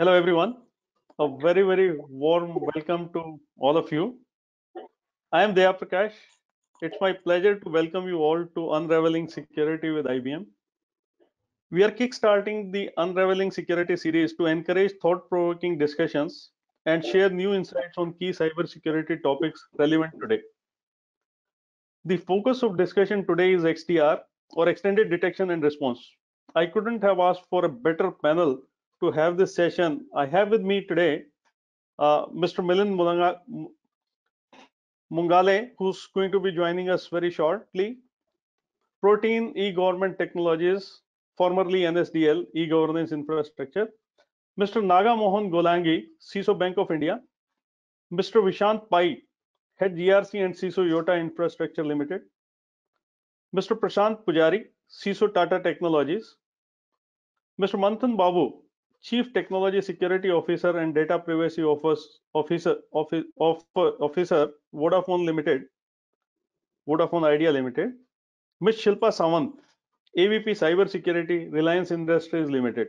Hello, everyone. A very, very warm welcome to all of you. I am Daya Prakash. It's my pleasure to welcome you all to Unraveling Security with IBM. We are kickstarting the Unraveling Security series to encourage thought provoking discussions and share new insights on key cybersecurity topics relevant today. The focus of discussion today is XDR or Extended Detection and Response. I couldn't have asked for a better panel to have this session. I have with me today uh, Mr. Milind Mungale, who's going to be joining us very shortly. Protean e-government technologies, formerly NSDL, e-governance infrastructure. Mr. Nagamohan Gollangi, CISO Bank of India. Mr. Vishant Pai, Head GRC and CISO Yotta Infrastructure Limited. Mr. Prashant Pujari, CISO Tata Technologies. Mr. Manthan Babu, Chief Technology Security Officer and Data Privacy Office, Officer, Office, Officer, Vodafone Limited, Vodafone Idea Limited. Ms. Shilpa Sawant, AVP Cyber Security, Reliance Industries Limited.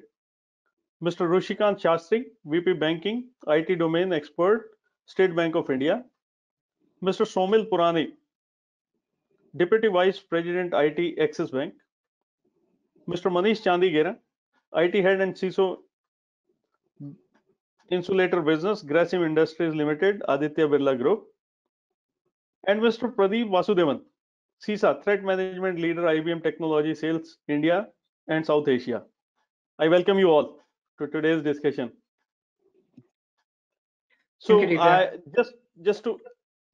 Mr. Rushikant Shastri, VP Banking, IT Domain Expert, State Bank of India. Mr. Somil Purani, Deputy Vice President IT, Axis Bank. Mr. Manish Chandegara, IT Head and CISO Insulator Business, Grasim Industries Limited, Aditya Birla Group. And Mr. Pradeep Vasudevan, CISA, Threat Management Leader, IBM Technology Sales, India and South Asia. I welcome you all to today's discussion. So I just just to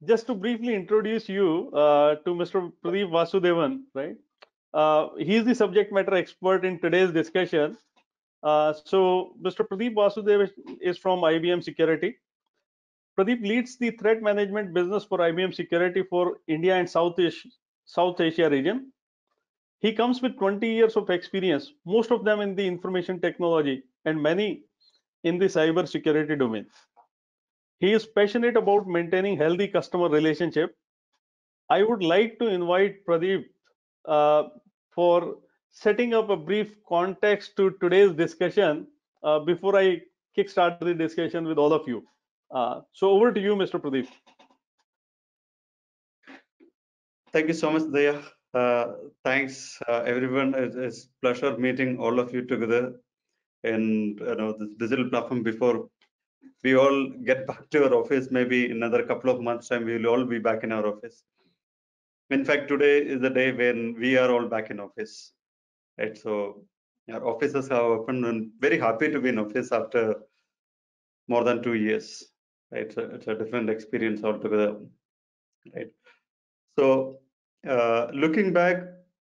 just to briefly introduce you uh, to Mr. Pradeep Vasudevan, right? Uh, he is the subject matter expert in today's discussion. Uh, so Mr. Pradeep Vasudev is from IBM Security. Pradeep leads the threat management business for IBM Security for India and South Asia, South Asia region. He comes with 20 years of experience, most of them in the information technology and many in the cyber security domain. He is passionate about maintaining healthy customer relationship. I would like to invite Pradeep uh, for setting up a brief context to today's discussion uh, before I kickstart the discussion with all of you. Uh, so over to you, Mr. Pradeep. Thank you so much, Daya. Uh, thanks, uh, everyone. It's, it's pleasure meeting all of you together in you know this digital platform before we all get back to our office. Maybe another couple of months time, we will all be back in our office. In fact, today is the day when we are all back in office. Right. So our offices have opened and very happy to be in office after more than two years. Right. So it's a different experience altogether. Right. So uh, looking back,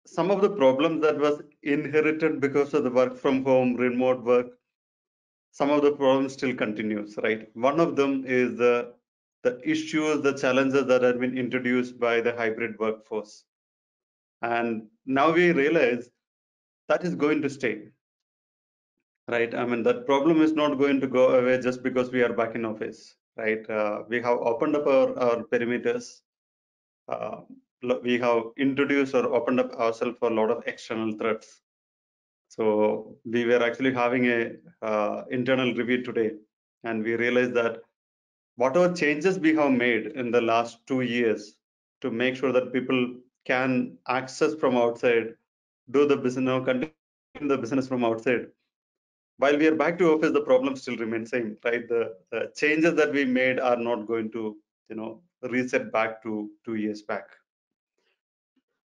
some of the problems that was inherited because of the work from home, remote work, some of the problems still continues, right? One of them is the the issues, the challenges that have been introduced by the hybrid workforce. And now we realize that is going to stay, right? I mean, that problem is not going to go away just because we are back in office, right? Uh, we have opened up our, our perimeters. Uh, we have introduced or opened up ourselves for a lot of external threats. So we were actually having a uh, internal review today, and we realized that whatever changes we have made in the last two years to make sure that people can access from outside, do the business, now continue the business from outside. While we are back to office, the problem still remains same, right? The, the changes that we made are not going to, you know, reset back to two years back.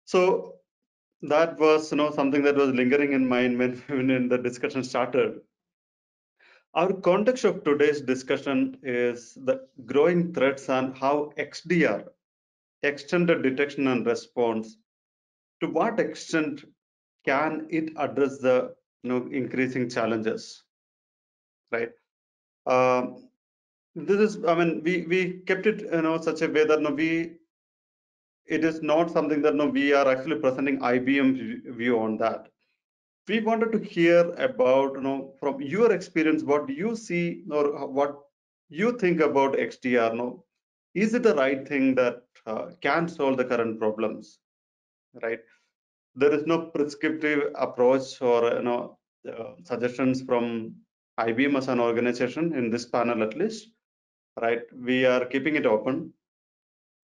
So that was you know something that was lingering in mind when, when the discussion started. Our context of today's discussion is the growing threats and how xdr extended detection and response to what extent can it address the you know increasing challenges right? Um, this is i mean we we kept it you know such a way that you know, we it is not something that no, we are actually presenting IBM view on that. We wanted to hear about, you know, from your experience, what you see or what you think about XDR. No, is it the right thing that uh, can solve the current problems, right? There is no prescriptive approach or you know uh, suggestions from IBM as an organization in this panel at least, right? We are keeping it open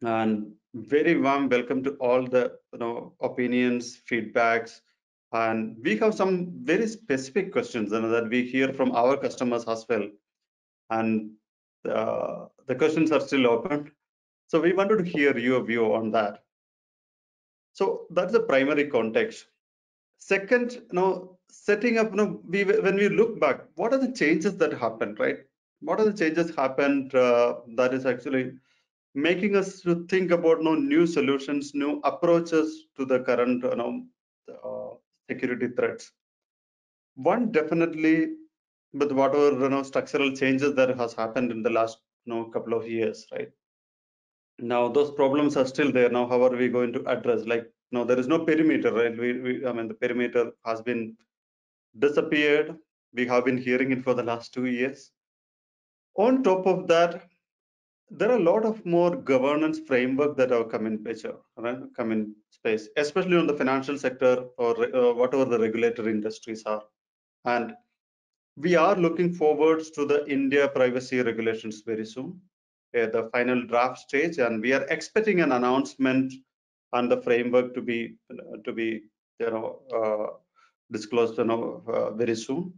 and very warm welcome to all the you know opinions, feedbacks, and we have some very specific questions you know, that we hear from our customers as well. And uh, the questions are still open. So we wanted to hear your view on that. So that's the primary context. Second, you know, setting up, you know, we, when we look back, what are the changes that happened, right? What are the changes happened uh, that is actually making us to think about you know, new solutions, new approaches to the current you know, uh, security threats. One definitely with whatever you know structural changes that has happened in the last you know couple of years, right? Now those problems are still there. Now how are we going to address? Like no, there is no perimeter, right? We, we I mean the perimeter has been disappeared. We have been hearing it for the last two years. On top of that, there are a lot of more governance framework that have come in picture, right? come in space, especially on the financial sector or uh, whatever the regulatory industries are. And we are looking forward to the India privacy regulations very soon, at the final draft stage, and we are expecting an announcement on the framework to be to be you know uh, disclosed you know uh, very soon.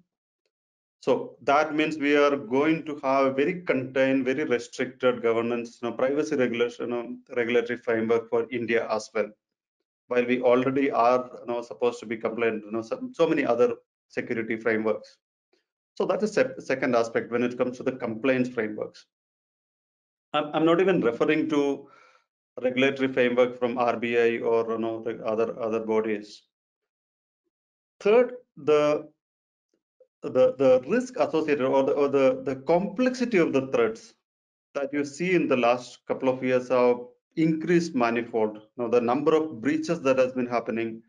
So that means we are going to have very contained, very restricted governance, you know, privacy regulation, you know, regulatory framework for India as well. While we already are you know, supposed to be compliant, you know, so, many other security frameworks. So that's a second aspect when it comes to the compliance frameworks. I'm, I'm not even referring to regulatory framework from RBI or you know, other other bodies. Third, the the, the risk associated or, the, or the, the complexity of the threats that you see in the last couple of years have increased manifold. Now, the number of breaches that has been happening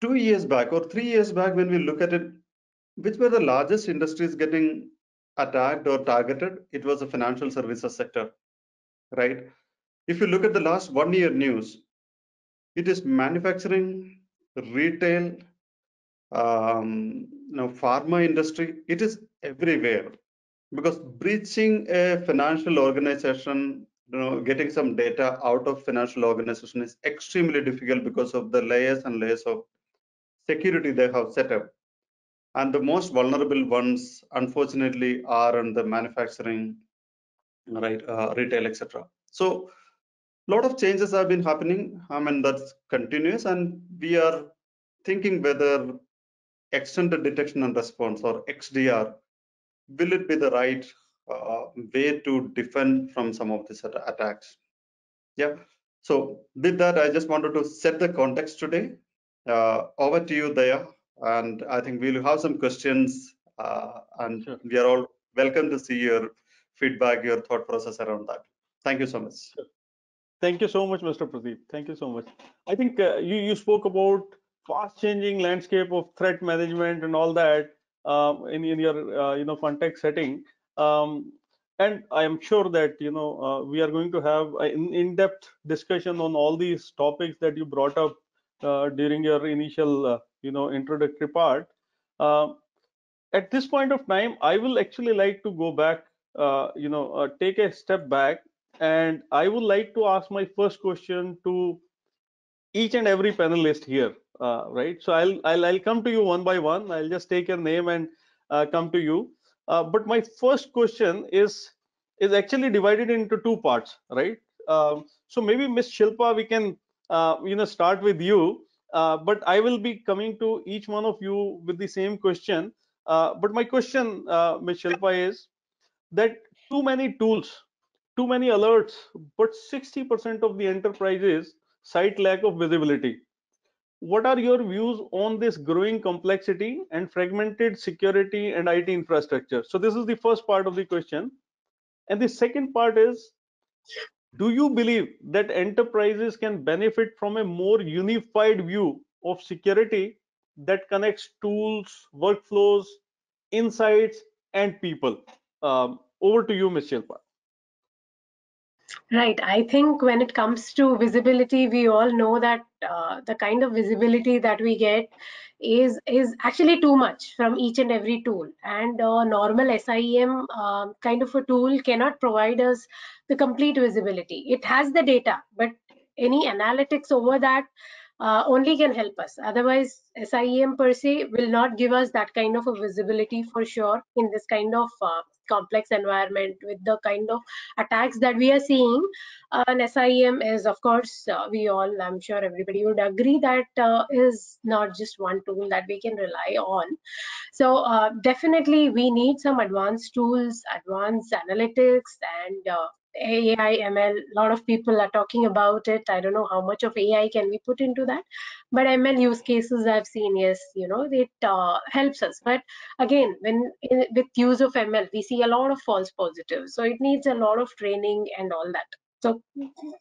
two years back or three years back, when we look at it, which were the largest industries getting attacked or targeted? It was the financial services sector, right? If you look at the last one year news, it is manufacturing, retail, um, know, pharma industry, it is everywhere because breaching a financial organization, you know, getting some data out of financial organization is extremely difficult because of the layers and layers of security they have set up. And the most vulnerable ones, unfortunately, are in the manufacturing, right, uh, retail, etc. So, a lot of changes have been happening. I mean, that's continuous, and we are thinking whether extended detection and response or XDR, will it be the right uh, way to defend from some of these attacks? Yeah. So with that, I just wanted to set the context today. Uh, over to you, Daya. And I think we'll have some questions uh, and sure. we are all welcome to see your feedback, your thought process around that. Thank you so much. Sure. Thank you so much, Mr. Pradeep. Thank you so much. I think uh, you, you spoke about fast changing landscape of threat management and all that um, in, in your uh, you know context setting. Um, and i am sure that you know uh, we are going to have an in-depth discussion on all these topics that you brought up uh, during your initial uh, you know introductory part. Um, at this point of time i will actually like to go back uh, you know uh, take a step back and i would like to ask my first question to each and every panelist here uh, right? So I'll, I'll I'll come to you one by one. I'll just take your name and uh, come to you. Uh, but my first question is is actually divided into two parts, right? Um, so maybe Miss Shilpa, we can uh, you know start with you. Uh, but I will be coming to each one of you with the same question. Uh, but my question, Miss Shilpa, is that too many tools, too many alerts, but 60% of the enterprises cite lack of visibility what are your views on this growing complexity and fragmented security and IT infrastructure? So this is the first part of the question. And the second part is, do you believe that enterprises can benefit from a more unified view of security that connects tools, workflows, insights, and people? Um, over to you, Ms. Shilpa. Right. I think when it comes to visibility, we all know that uh, the kind of visibility that we get is is actually too much from each and every tool. And uh, normal SIEM uh, kind of a tool cannot provide us the complete visibility. It has the data, but any analytics over that uh, only can help us. Otherwise, SIEM per se will not give us that kind of a visibility for sure in this kind of uh, complex environment with the kind of attacks that we are seeing. Uh, an SIEM is, of course, uh, we all, I'm sure everybody would agree that uh, is not just one tool that we can rely on. So uh, definitely we need some advanced tools, advanced analytics and AI, ML, a lot of people are talking about it. I don't know how much of AI can we put into that, but ML use cases I've seen, yes, you know, it uh, helps us. But again, when in, with use of ML, we see a lot of false positives. So it needs a lot of training and all that. So,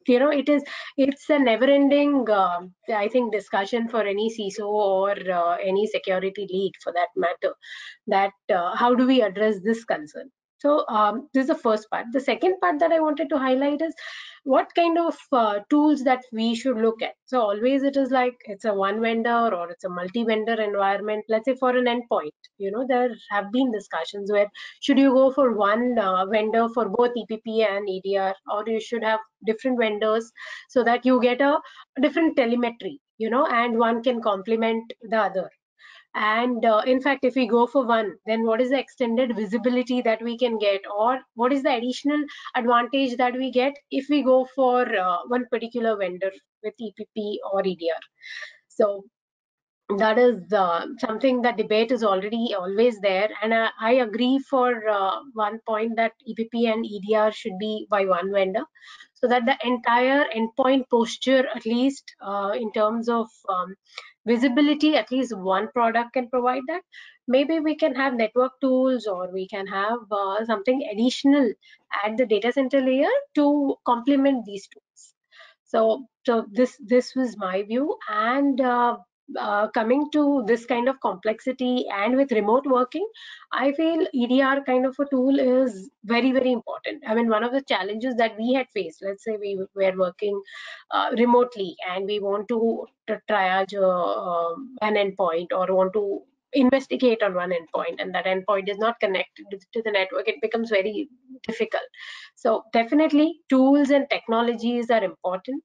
you know, it is, it's a never ending, uh, I think, discussion for any CISO or uh, any security lead for that matter, that uh, how do we address this concern? So um, this is the first part. The second part that I wanted to highlight is what kind of uh, tools that we should look at. So always it is like it's a one vendor or it's a multi-vendor environment. Let's say for an endpoint, you know, there have been discussions where should you go for one uh, vendor for both EPP and EDR or you should have different vendors so that you get a different telemetry, you know, and one can complement the other and uh, in fact if we go for one then what is the extended visibility that we can get? Or what is the additional advantage that we get if we go for uh, one particular vendor with epp or edr so that is uh, something that debate is already always there. And uh, i agree for uh, one point that epp and edr should be by one vendor. So that the entire endpoint posture at least uh, in terms of um, visibility at least one product can provide that. Maybe we can have network tools or we can have uh, something additional at the data center layer to complement these tools. So so this this was my view and uh, uh, coming to this kind of complexity and with remote working, I feel EDR kind of a tool is very, very important. I mean, one of the challenges that we had faced, let's say we were working uh, remotely and we want to, triage uh, an endpoint or want to investigate on one endpoint and that endpoint is not connected to the network, it becomes very difficult. So definitely tools and technologies are important.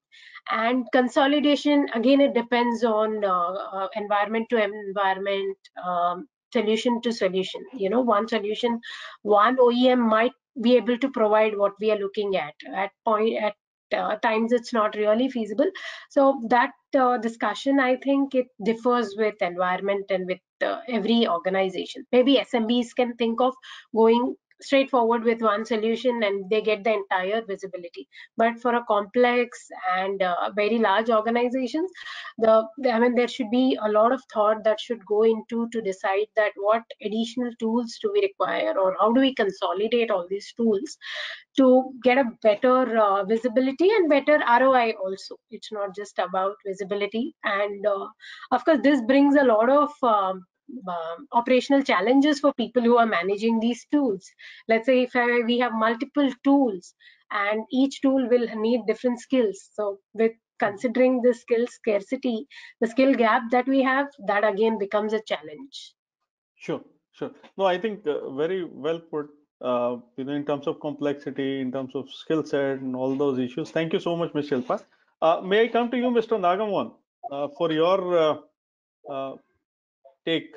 And consolidation again it depends on uh, uh, environment to environment um, solution to solution. You know one solution one oem might be able to provide what we are looking at. At point at uh, times it's not really feasible. So that uh, discussion i think it differs with environment and with uh, every organization. Maybe smbs can think of going straightforward with one solution and they get the entire visibility. But for a complex and uh, very large organizations the, i mean there should be a lot of thought that should go into to decide that what additional tools do we require or how do we consolidate all these tools to get a better uh, visibility and better roi also. It's not just about visibility and uh, of course this brings a lot of um, um, operational challenges for people who are managing these tools. Let's say if I, we have multiple tools and each tool will need different skills. So with considering the skill scarcity, the skill gap that we have, that again becomes a challenge. Sure, sure. No, I think uh, very well put. Uh, you know, in terms of complexity, in terms of skill set, and all those issues. Thank you so much, Ms. Shilpa. Uh, may I come to you, Mr. Nagamon, uh, for your uh, uh, take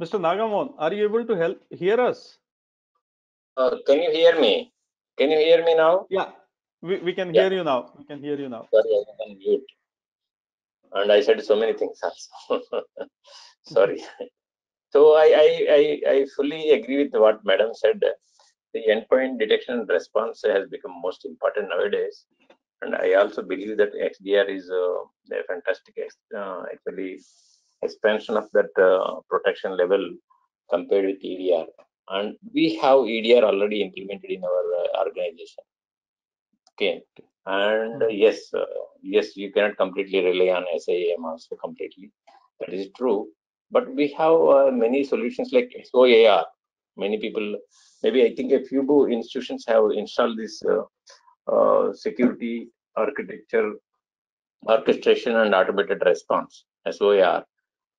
Mr. Nagamon, are you able to help hear us? Uh, can you hear me? Can you hear me now? Yeah, we, we can yeah. hear you now. We can hear you now. Sorry, I was on mute. And I said so many things also. Sorry. so I, I, I, I fully agree with what Madam said the endpoint detection and response has become most important nowadays. And I also believe that XDR is uh, a fantastic uh, actually expansion of that uh, protection level compared with EDR. And we have EDR already implemented in our uh, organization. Okay. And uh, yes, uh, yes, you cannot completely rely on SIEM also completely. That is true. But we have uh, many solutions like SOAR. Many people, maybe I think a few institutions have installed this uh, uh, security architecture, orchestration and automated response, SOAR.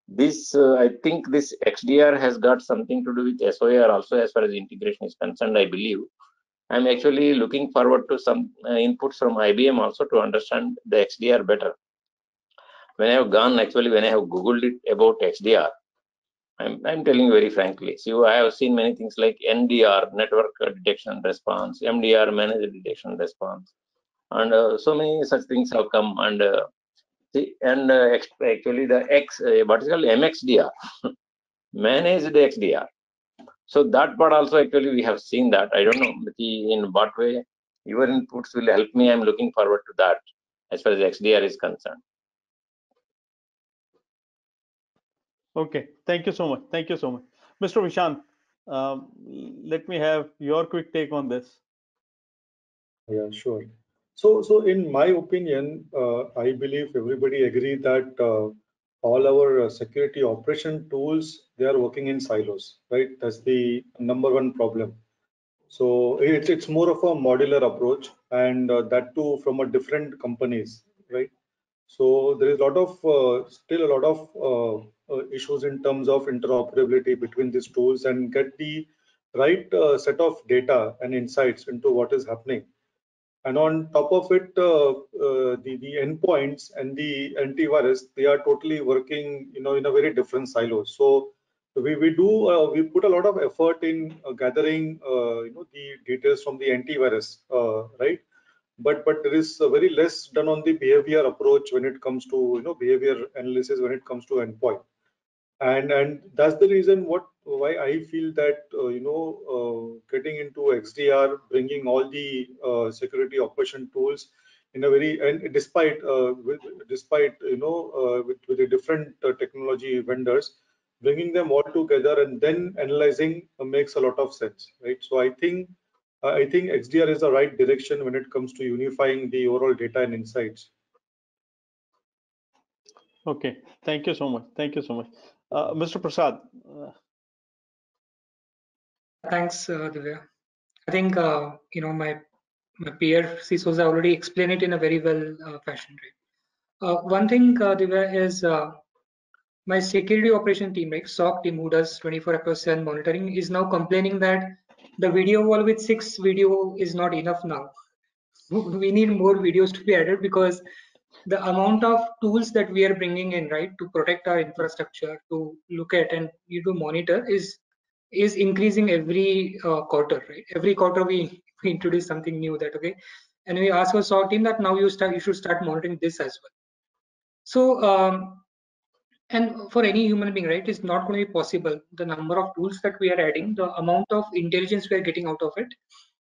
This, uh, I think this XDR has got something to do with SOAR also as far as integration is concerned, I believe. I'm actually looking forward to some uh, inputs from IBM also to understand the XDR better. When I have gone, actually, when I have Googled it about XDR, I'm, I'm telling you very frankly. So I have seen many things like NDR, network detection response, MDR, managed detection response, and uh, so many such things have come. And uh, see, and uh, actually the X, uh, what is called MXDR, managed XDR. So that part also actually we have seen that. I don't know in what way your inputs will help me. I'm looking forward to that as far as XDR is concerned. Okay, thank you so much. Thank you so much. Mr. Vishant, um, let me have your quick take on this. Yeah, sure. So, so in my opinion, uh, I believe everybody agree that uh, all our uh, security operation tools, they are working in silos, right? That's the number one problem. So it's, it's more of a modular approach and uh, that too from a different companies, right? So there is a lot of, uh, still a lot of uh, issues in terms of interoperability between these tools and get the right uh, set of data and insights into what is happening. And on top of it, uh, the, the endpoints and the antivirus, they are totally working, you know, in a very different silo. So we, we do, uh, we put a lot of effort in uh, gathering, uh, you know, the details from the antivirus, right? But, but there is very less done on the behavior approach when it comes to, you know, behavior analysis when it comes to endpoint and and that's the reason what why I feel that uh, you know uh, getting into XDR, bringing all the uh, security operation tools in a very and despite uh, with, despite you know uh, with, with the different uh, technology vendors, bringing them all together and then analyzing makes a lot of sense, right? So I think I think XDR is the right direction when it comes to unifying the overall data and insights. Okay, thank you so much. Thank you so much. Uh, Mr. Prasad. Uh, Thanks, uh, Divya. I think uh, you know my my peer CISOs already explained it in a very well uh, fashion. Right? Uh, one thing, uh, Divya, is uh, my security operation team, right, SOC team, who does 24 hours 7 monitoring, is now complaining that the video wall with six video is not enough now. We need more videos to be added because the amount of tools that we are bringing in right to protect our infrastructure to look at and you to monitor is is increasing every uh, quarter right? Every quarter we, we introduce something new that okay and we ask our SOC team that now you start you should start monitoring this as well. So um, and for any human being right it's not going to be possible the number of tools that we are adding the amount of intelligence we are getting out of it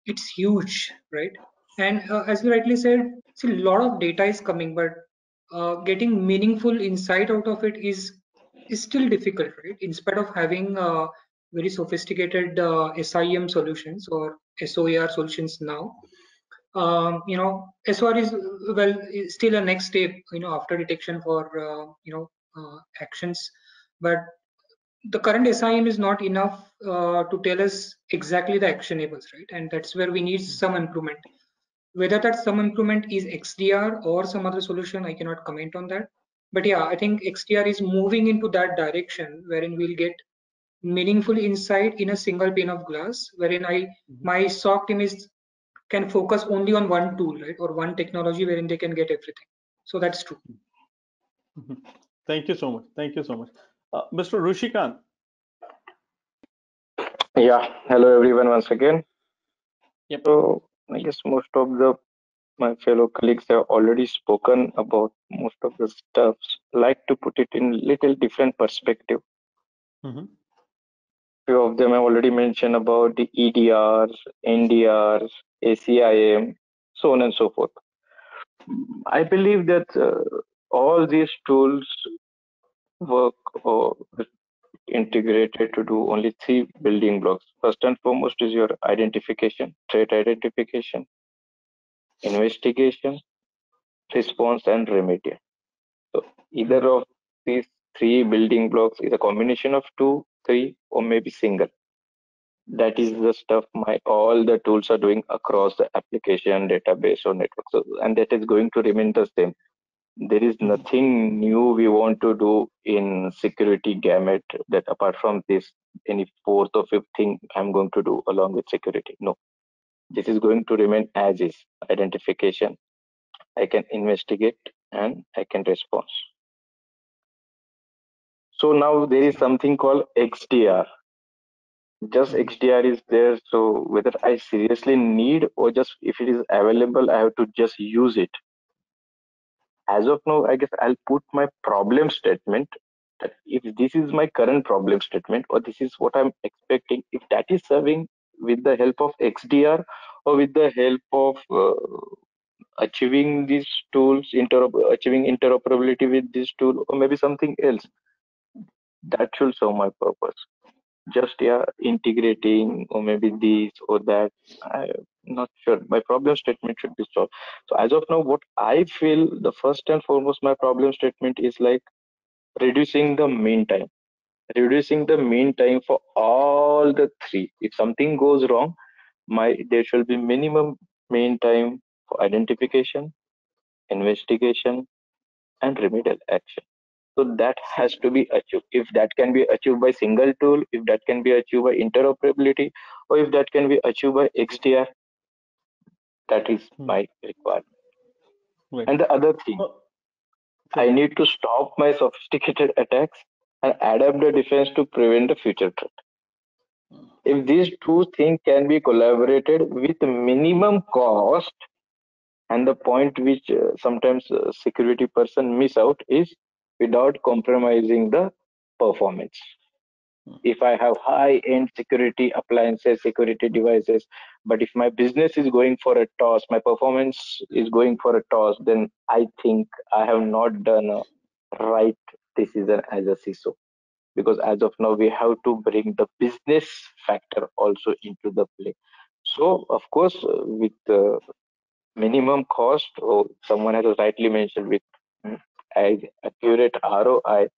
it's huge right and uh, as you rightly said, see, a lot of data is coming, but uh, getting meaningful insight out of it is is still difficult, right? In spite of having uh, very sophisticated uh, SIEM solutions or SOAR solutions now, um, you know, SOAR is well is still a next step, you know, after detection for uh, you know uh, actions, but the current SIEM is not enough to tell us exactly the actionables, right? And that's where we need some improvement whether that some improvement is xdr or some other solution i cannot comment on that. But yeah i think xdr is moving into that direction wherein we'll get meaningful insight in a single pane of glass wherein i mm-hmm. my soc team is can focus only on one tool right or one technology wherein they can get everything. So that's true. Mm-hmm. thank you so much. Thank you so much. Uh, mr rushikant yeah. Hello everyone once again. Yep. so I guess most of the my fellow colleagues have already spoken about most of the stuff. Like to put it in little different perspective. Mm-hmm. Few of them have already mentioned about the EDRs, NDRs, ACIM, so on and so forth. I believe that uh, all these tools work or integrated to do only three building blocks. First and foremost is your identification, threat identification, investigation, response, and remediation. So either of these three building blocks is a combination of two, three, or maybe single. That is the stuff my all the tools are doing across the application, database, or network. So, and that is going to remain the same. There is nothing new we want to do in security gamut that apart from this, any fourth or fifth thing I'm going to do along with security. No, this is going to remain as is identification. I can investigate and I can respond. So now there is something called XDR. Just XDR is there. So whether I seriously need or just if it is available, I have to just use it. As of now, I guess I'll put my problem statement that if this is my current problem statement or this is what I'm expecting, if that is serving with the help of XDR or with the help of uh, achieving these tools, inter achieving interoperability with this tool, or maybe something else, that should serve my purpose. Just yeah, integrating or maybe this or that. I'm not sure. My problem statement should be solved. So as of now, what I feel the first and foremost, my problem statement is like reducing the mean time reducing the mean time for all the three if something goes wrong my there should be minimum mean time for identification investigation and remedial action so that has to be achieved if that can be achieved by single tool if that can be achieved by interoperability or if that can be achieved by xdr that is Hmm. my requirement Right. and the other thing Oh, I need to stop my sophisticated attacks and adapt the defense to prevent the future threat. If these two things can be collaborated with minimum cost, and the point which uh, sometimes uh, security person miss out is without compromising the performance. If I have high-end security appliances, security devices, but if my business is going for a toss, my performance is going for a toss, then I think I have not done a right decision as a CISO. Because as of now, we have to bring the business factor also into the play. So, of course, with minimum cost, or someone has rightly mentioned with mm, accurate ROI,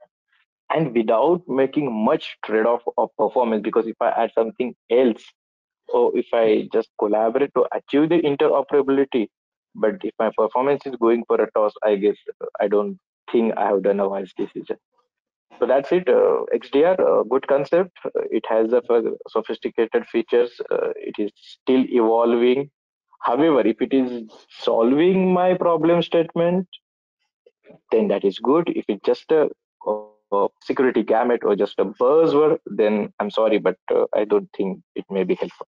and without making much trade-off of performance, because if I add something else, or if I just collaborate to achieve the interoperability, but if my performance is going for a toss, I guess uh, I don't think I have done a wise decision. So that's it. Uh, XDR, uh, good concept. Uh, It has a sophisticated features. Uh, it is still evolving. However, if it is solving my problem statement, then that is good. If it's just uh security gamut or just a buzzword, then I'm sorry, but uh, I don't think it may be helpful.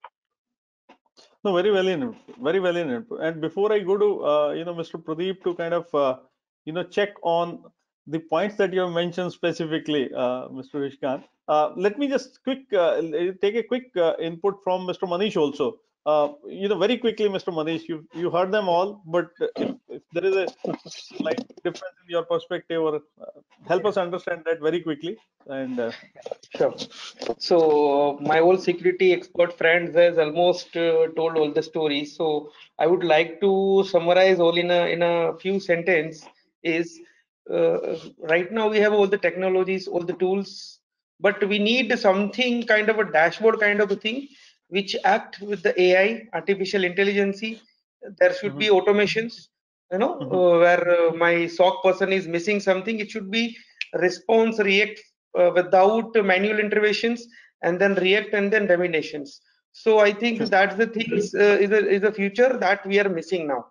No, very well in, very well in. And before I go to, uh, you know, Mr. Pradeep to kind of, uh, you know, check on the points that you have mentioned specifically, uh, Mr. Rishkant, uh, let me just quick uh, take a quick input from Mr. Manish also. You know, very quickly, Mr. Manish, you you heard them all, but if there is a slight difference in your perspective, or uh, help us understand that very quickly. And uh, Sure. So my old security expert friends has almost uh, told all the stories. So I would like to summarize all in a in a few sentence. Is uh, right now we have all the technologies, all the tools, but we need something kind of a dashboard kind of a thing which act with the AI, artificial intelligence. There should be automations. You know, Mhm. uh, where uh, my SOC person is missing something, it should be response react uh, without manual interventions and then react and then remediations so i think Sure. that's the things uh, is a is a future that we are missing now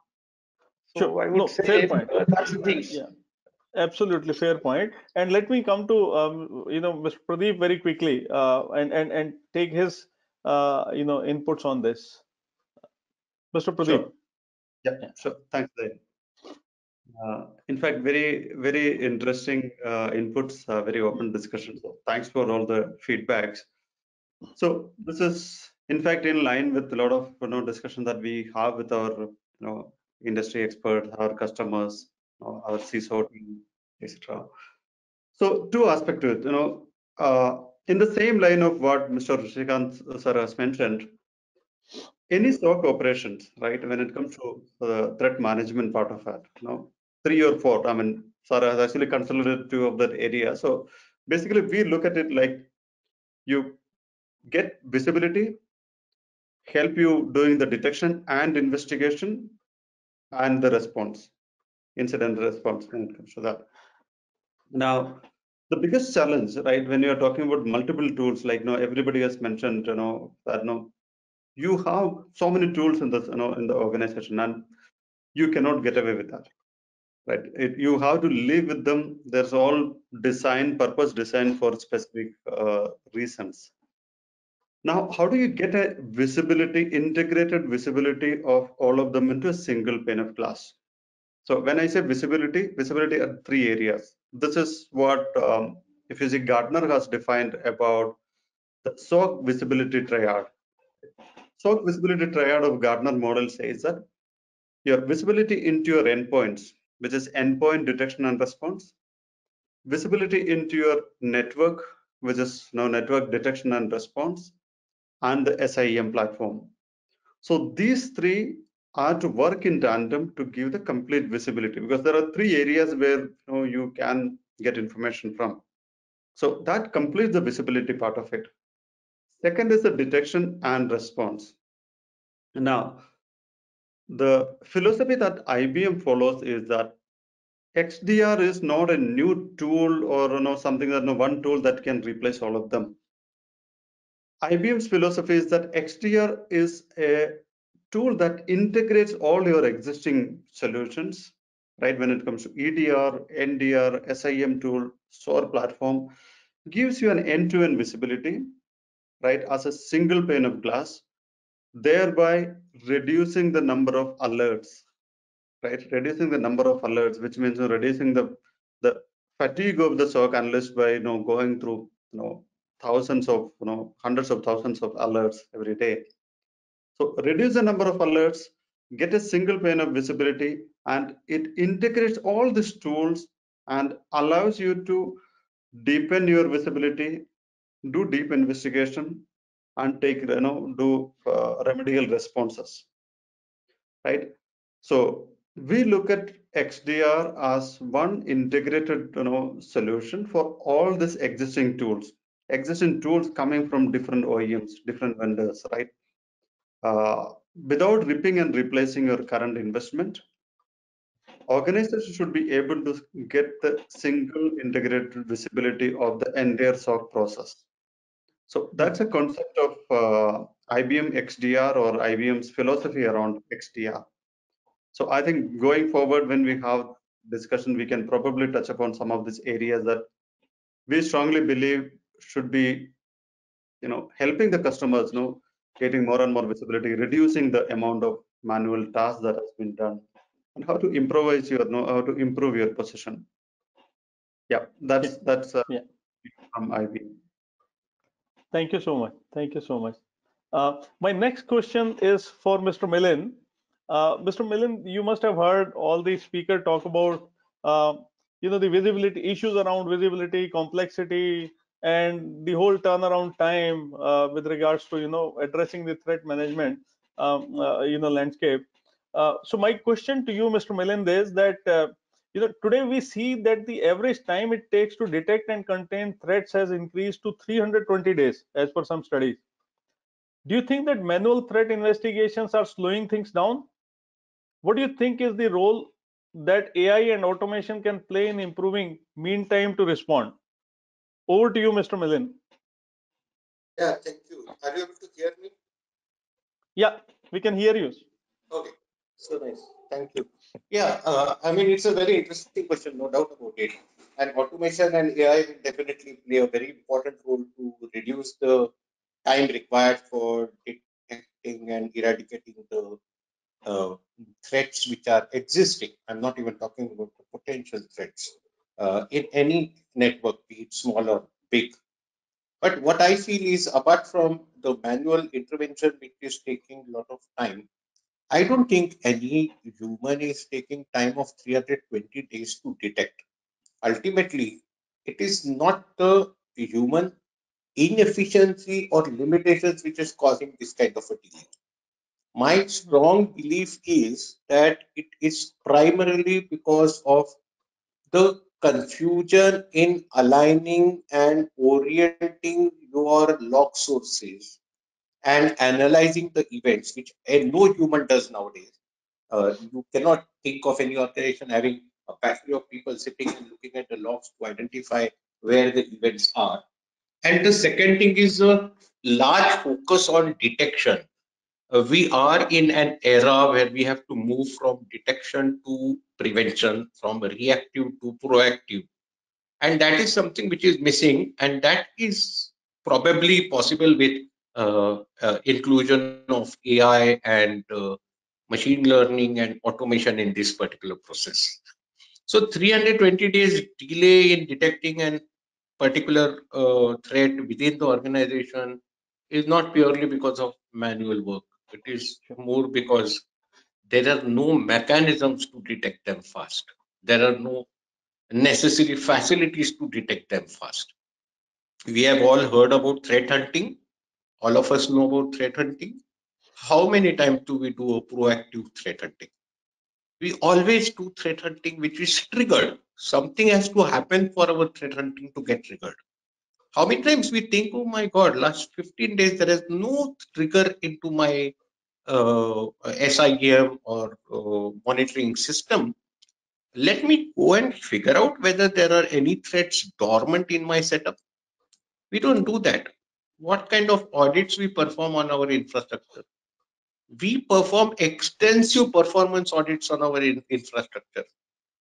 so Sure. i would No, say fair point. that's the things Yeah, absolutely fair point. And let me come to um, you know Mr. Pradeep very quickly uh, and and and take his uh, you know inputs on this. Mr. Pradeep. Sure. Yeah, sure. Thanks, Zain. Uh, in fact, very, very interesting uh, inputs, uh, very open discussion. So thanks for all the feedbacks. So this is, in fact, in line with a lot of you know discussion that we have with our you know industry experts, our customers, you know, our CISO team, etc. So two aspects to it. You know, uh, in the same line of what Mr. Rishikant sir has mentioned, any SOC operations, right? When it comes to the threat management part of it, you know, three or four. I mean, Sarah has actually consolidated two of that area. So basically, we look at it like you get visibility, help you doing the detection and investigation, and the response, incident response when it comes to that. Now, the biggest challenge, right, when you're talking about multiple tools, like you know, everybody has mentioned, you know, that you know, you have so many tools in this, you know, in the organization, and you cannot get away with that right. It, you have to live with them. There's all design purpose design for specific uh, reasons. Now how do you get a visibility integrated visibility of all of them into a single pane of glass? So when i say visibility visibility are three areas. This is what um, if you see gartner has defined about the soc visibility triad. Soc visibility triad of gartner model says that your visibility into your endpoints which is endpoint detection and response, visibility into your network, which is now network detection and response, and the SIEM platform. So these three are to work in tandem to give the complete visibility because there are three areas where you, know, you can get information from. So that completes the visibility part of it. Second is the detection and response. Now, the philosophy that IBM follows is that XDR is not a new tool or you know something that you know, one tool that can replace all of them. IBM's philosophy is that XDR is a tool that integrates all your existing solutions, right? When it comes to EDR, NDR, SIEM tool, SOAR platform, gives you an end-to-end -end visibility, right, as a single pane of glass thereby reducing the number of alerts, right? Reducing the number of alerts, which means reducing the the fatigue of the SOC analyst by you know going through you know thousands of you know hundreds of thousands of alerts every day. So reduce the number of alerts, get a single pane of visibility, and it integrates all these tools and allows you to deepen your visibility, do deep investigation, and take you know do uh, remedial responses right? So we look at xdr as one integrated you know solution for all these existing tools. Existing tools coming from different oems different vendors right? Uh, without ripping and replacing your current investment organizations should be able to get the single integrated visibility of the entire SOC process so that's a concept of uh, IBM XDR or IBM's philosophy around XDR. So I think going forward, when we have discussion, we can probably touch upon some of these areas that we strongly believe should be, you know, helping the customers, you know, getting more and more visibility, reducing the amount of manual tasks that has been done, and how to improvise your, you know, how to improve your position. Yeah, that's that's uh, yeah. from IBM. Thank you so much. Thank you so much. Uh, my next question is for Mr. Milind. Uh, Mr. Milind, you must have heard all the speaker talk about, uh, you know, the visibility issues around visibility, complexity, and the whole turnaround time uh, with regards to, you know, addressing the threat management, um, uh, you know, landscape. Uh, so my question to you, Mr. Milind, is that you know today we see that the average time it takes to detect and contain threats has increased to 320 days as per some studies. Do you think that manual threat investigations are slowing things down? What do you think is the role that ai and automation can play in improving mean time to respond? Over to you mr milind yeah thank you. Are you able to hear me? Yeah we can hear you. Okay. So nice. Thank you yeah, uh, I mean, it's a very interesting question, no doubt about it. And automation and AI will definitely play a very important role to reduce the time required for detecting and eradicating the uh, threats which are existing. I'm not even talking about the potential threats uh, in any network, be it small or big. But what I feel is, apart from the manual intervention, which is taking a lot of time, I don't think any human is taking time of 320 days to detect. Ultimately, it is not the human inefficiency or limitations which is causing this kind of a delay. My strong belief is that it is primarily because of the confusion in aligning and orienting your log sources and analyzing the events, which no human does nowadays. Uh, you cannot think of any organization having a battery of people sitting and looking at the logs to identify where the events are. And the second thing is a large focus on detection. Uh, we are in an era where we have to move from detection to prevention, from reactive to proactive. And that is something which is missing, and that is probably possible with inclusion of AI and uh, machine learning and automation in this particular process. So 320 days delay in detecting a particular uh, threat within the organization is not purely because of manual work. It is more because there are no mechanisms to detect them fast. There are no necessary facilities to detect them fast. We have all heard about threat hunting. All of us know about threat hunting. How many times do we do a proactive threat hunting? We always do threat hunting which is triggered. Something has to happen for our threat hunting to get triggered. How many times we think, oh my God, last 15 days there is no trigger into my uh, SIEM or uh, monitoring system. Let me go and figure out whether there are any threats dormant in my setup. We don't do that. What kind of audits we perform on our infrastructure? We perform extensive performance audits on our in infrastructure.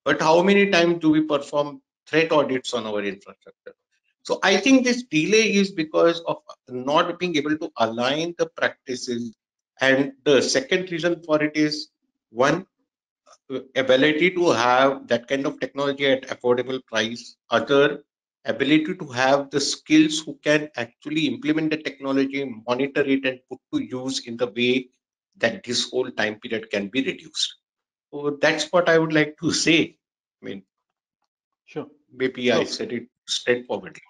But how many times do we perform threat audits on our infrastructure? So I think this delay is because of not being able to align the practices and the second reason for it is one, ability to have that kind of technology at affordable price. Other, ability to have the skills who can actually implement the technology, monitor it and put to use in the way that this whole time period can be reduced. So that's what I would like to say. I mean, sure. Maybe I said it straightforwardly.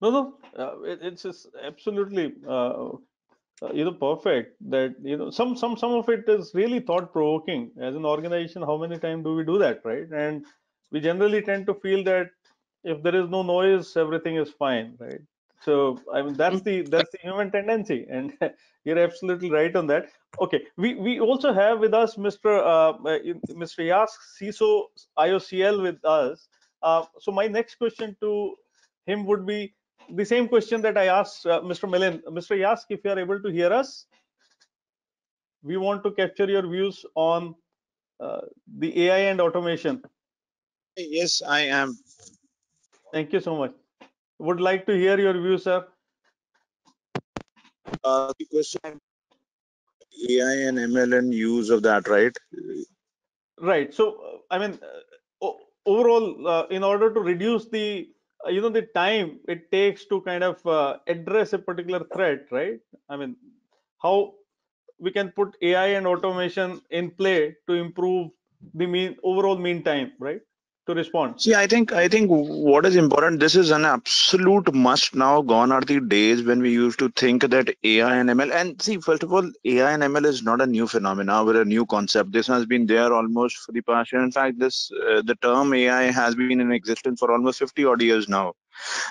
No, no, uh, it, it's just absolutely uh, uh, you know perfect that you know some some some of it is really thought provoking as an organization how many times do we do that right and we generally tend to feel that if there is no noise everything is fine right so i mean that's the that's the human tendency and you're absolutely right on that okay we we also have with us mr uh, uh mr yask ciso iocl with us uh, so my next question to him would be the same question that I asked uh, Mr. Milind. Mr. Yask, if you are able to hear us, we want to capture your views on uh, the AI and automation. Yes, I am. Thank you so much. Would like to hear your view, sir. Uh, the question AI and ML and use of that, right? Right. So, I mean, uh, overall, uh, in order to reduce the uh, you know the time it takes to kind of uh, address a particular threat right i mean how we can put ai and automation in play to improve the mean overall mean time right to respond? See i think i think what is important this is an absolute must now gone are the days when we used to think that ai and ml and see first of all ai and ml is not a new phenomena or a new concept. This has been there almost for the past year in fact this uh, the term ai has been in existence for almost 50 odd years now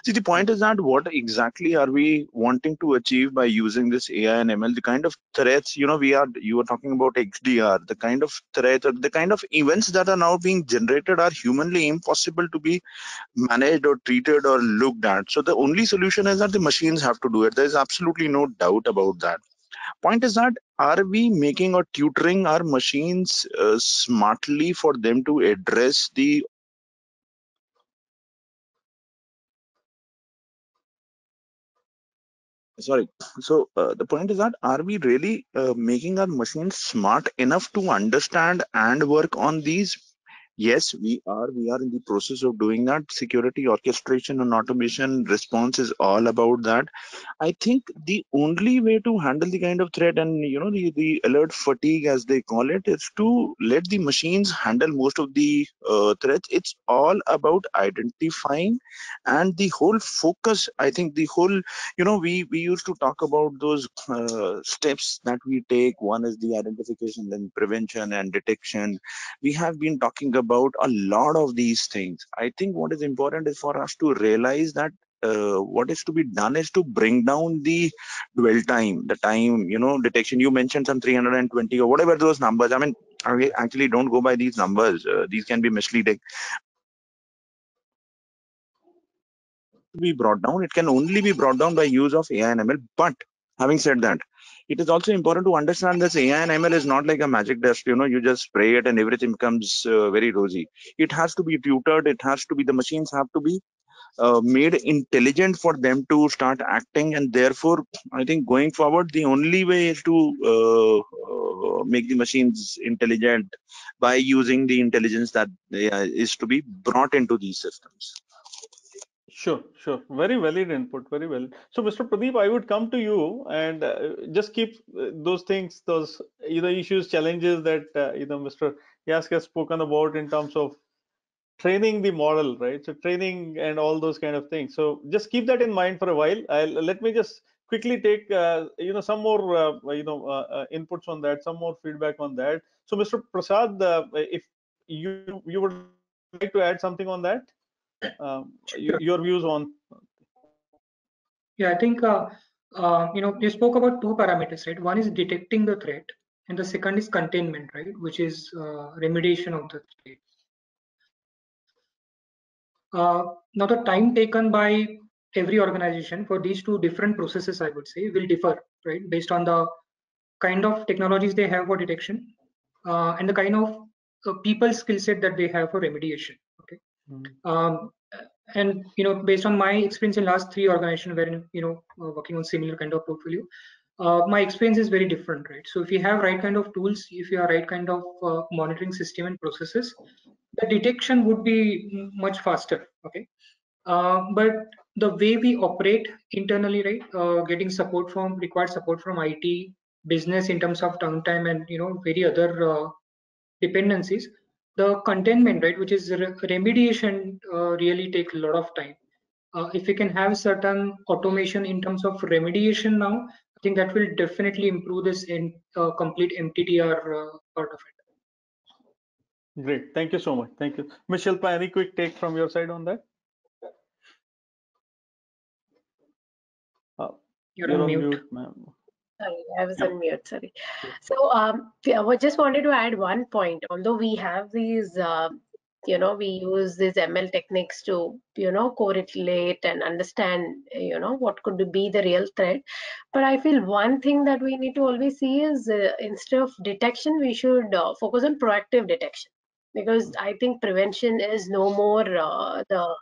See, the point is that what exactly are we wanting to achieve by using this AI and ML? The kind of threats, you know, we are, you are talking about XDR, the kind of threats, the kind of events that are now being generated are humanly impossible to be managed or treated or looked at. So the only solution is that the machines have to do it. There is absolutely no doubt about that point is that are we making or tutoring our machines uh, smartly for them to address the sorry. So uh, the point is that are we really uh, making our machines smart enough to understand and work on these yes we are we are in the process of doing that. Security orchestration and automation response is all about that. I think the only way to handle the kind of threat and you know the, the alert fatigue as they call it is to let the machines handle most of the uh, threats. It's all about identifying and the whole focus. I think the whole you know we we used to talk about those uh, steps that we take. One is the identification then prevention and detection. We have been talking about a lot of these things. I think what is important is for us to realize that uh, what is to be done is to bring down the dwell time, the time, you know, detection. You mentioned some 320 or whatever those numbers. I mean, I actually don't go by these numbers. Uh, these can be misleading. To be brought down. It can only be brought down by use of AI and ML. But having said that, it is also important to understand this AI and ML is not like a magic dust. You know, you just spray it and everything becomes uh, very rosy. It has to be tutored. It has to be the machines have to be uh, made intelligent for them to start acting and therefore i think going forward the only way is to uh, uh, make the machines intelligent by using the intelligence that is to be brought into these systems Sure, sure. Very valid input. Very well. So, Mr. Pradeep, I would come to you and uh, just keep uh, those things, those you know issues, challenges that uh, you know Mr. Yask has spoken about in terms of training the model, right? So, training and all those kind of things. So, just keep that in mind for a while. I'll let me just quickly take uh, you know some more uh, you know uh, inputs on that, some more feedback on that. So, Mr. Prasad, if you you would like to add something on that um, your views on yeah i think uh, uh, you know you spoke about two parameters right? One is detecting the threat and the second is containment right? Which is uh, remediation of the threat. Uh, now the time taken by every organization for these two different processes i would say will differ right? Based on the kind of technologies they have for detection uh, and the kind of uh, people skill set that they have for remediation. okay. Um, and you know, based on my experience in last three organizations, where you know, uh, working on similar kind of portfolio, uh, my experience is very different, right? So if you have right kind of tools, if you have right kind of uh, monitoring system and processes, the detection would be much faster. Okay, uh, but the way we operate internally, right, uh, getting support from required support from IT, business in terms of downtime and you know very other uh, dependencies the containment, right, which is re remediation, uh, really take a lot of time. Uh, if we can have certain automation in terms of remediation now, I think that will definitely improve this in uh, complete MTTR uh, part of it. Great, thank you so much. Thank you, Michelle. Any quick take from your side on that? You're, you're on mute, mute ma'am. Sorry, I was on mute. Sorry. So um, I just wanted to add one point. Although we have these, uh, you know, we use these ML techniques to, you know, correlate and understand, you know, what could be the real threat. But I feel one thing that we need to always see is uh, instead of detection, we should uh, focus on proactive detection because I think prevention is no more uh, the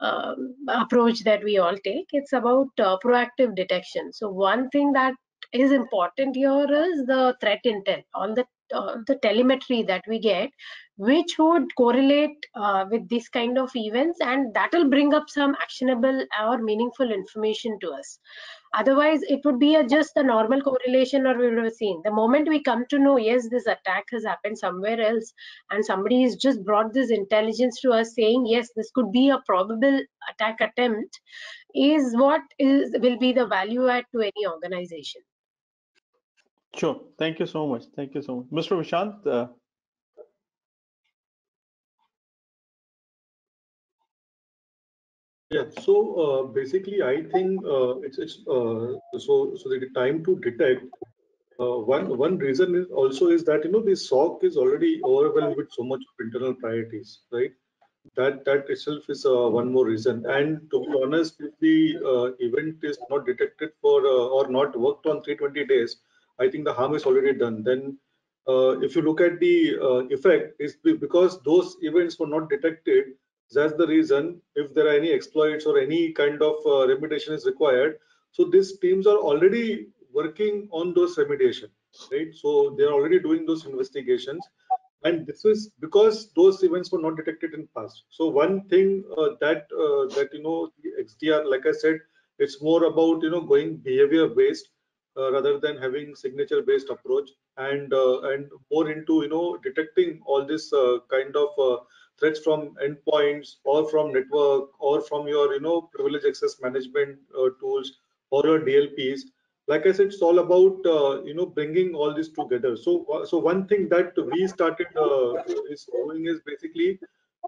um, approach that we all take. It's about uh, proactive detection. So one thing that is important here is the threat intel, all the uh, the telemetry that we get, which would correlate uh, with this kind of events, and that will bring up some actionable or meaningful information to us. Otherwise, it would be a, just a normal correlation, or we would have seen. The moment we come to know, yes, this attack has happened somewhere else, and somebody has just brought this intelligence to us saying, yes, this could be a probable attack attempt, is what is will be the value add to any organization. Sure. Thank you so much. Thank you so much. Mr. Vishant. Uh... Yeah, so uh, basically, I think uh, it's it's uh, so so the time to detect. Uh, one one reason is also is that you know the SOC is already overwhelmed with so much internal priorities, right? That that itself is uh, one more reason. And to be honest, if the event is not detected for or not worked on 320 days, I think the harm is already done. Then uh, if you look at the uh, effect, is because those events were not detected. That's the reason if there are any exploits or any kind of uh, remediation is required. So these teams are already working on those remediation, right? So they're already doing those investigations. And this is because those events were not detected in past. So one thing uh, that uh, that you know XDR, like I said, it's more about you know going behavior based rather than having signature based approach and uh, and more into you know detecting all this uh, kind of threats from endpoints or from network or from your you know privilege access management tools or your DLPs like I said, it's all about uh, you know bringing all this together. So uh, so one thing that we started uh, is doing is basically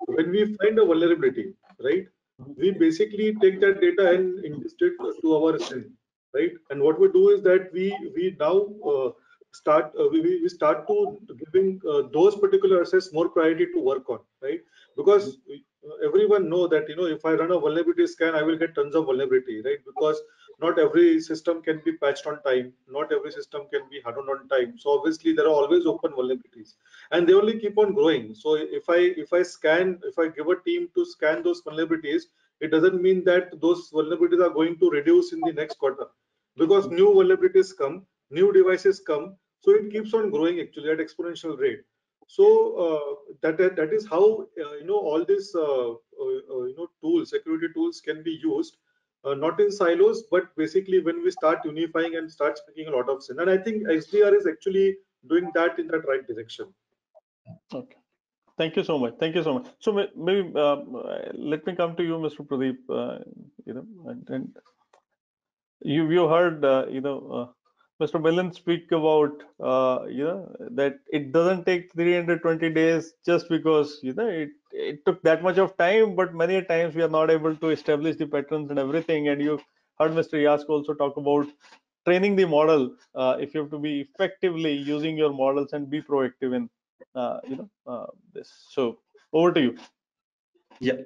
when we find a vulnerability, right? We basically take that data and ingest it to our SIEM, right? And what we do is that we we now uh, start uh, we, we start to giving uh, those particular assets more priority to work on, right? Because everyone know that you know if I run a vulnerability scan, I will get tons of vulnerability, right? Because not every system can be patched on time not every system can be hardened on time so obviously there are always open vulnerabilities and they only keep on growing so if i if i scan if i give a team to scan those vulnerabilities it doesn't mean that those vulnerabilities are going to reduce in the next quarter because new vulnerabilities come new devices come so it keeps on growing actually at exponential rate so uh, that, that that is how uh, you know all these uh, uh, uh you know tools security tools can be used uh, not in silos, but basically when we start unifying and start speaking a lot of SIEM. And I think XDR is actually doing that in that right direction. Okay. Thank you so much. Thank you so much. So maybe uh, let me come to you, Mr. Pradeep. Uh, you know, and, and you you heard uh, you know uh, Mr. Milind speak about uh, you know that it doesn't take 320 days just because you know it it took that much of time, but many times we are not able to establish the patterns and everything. And you heard Mr. Yask also talk about training the model uh, if you have to be effectively using your models and be proactive in you know uh, this. So over to you. Yeah.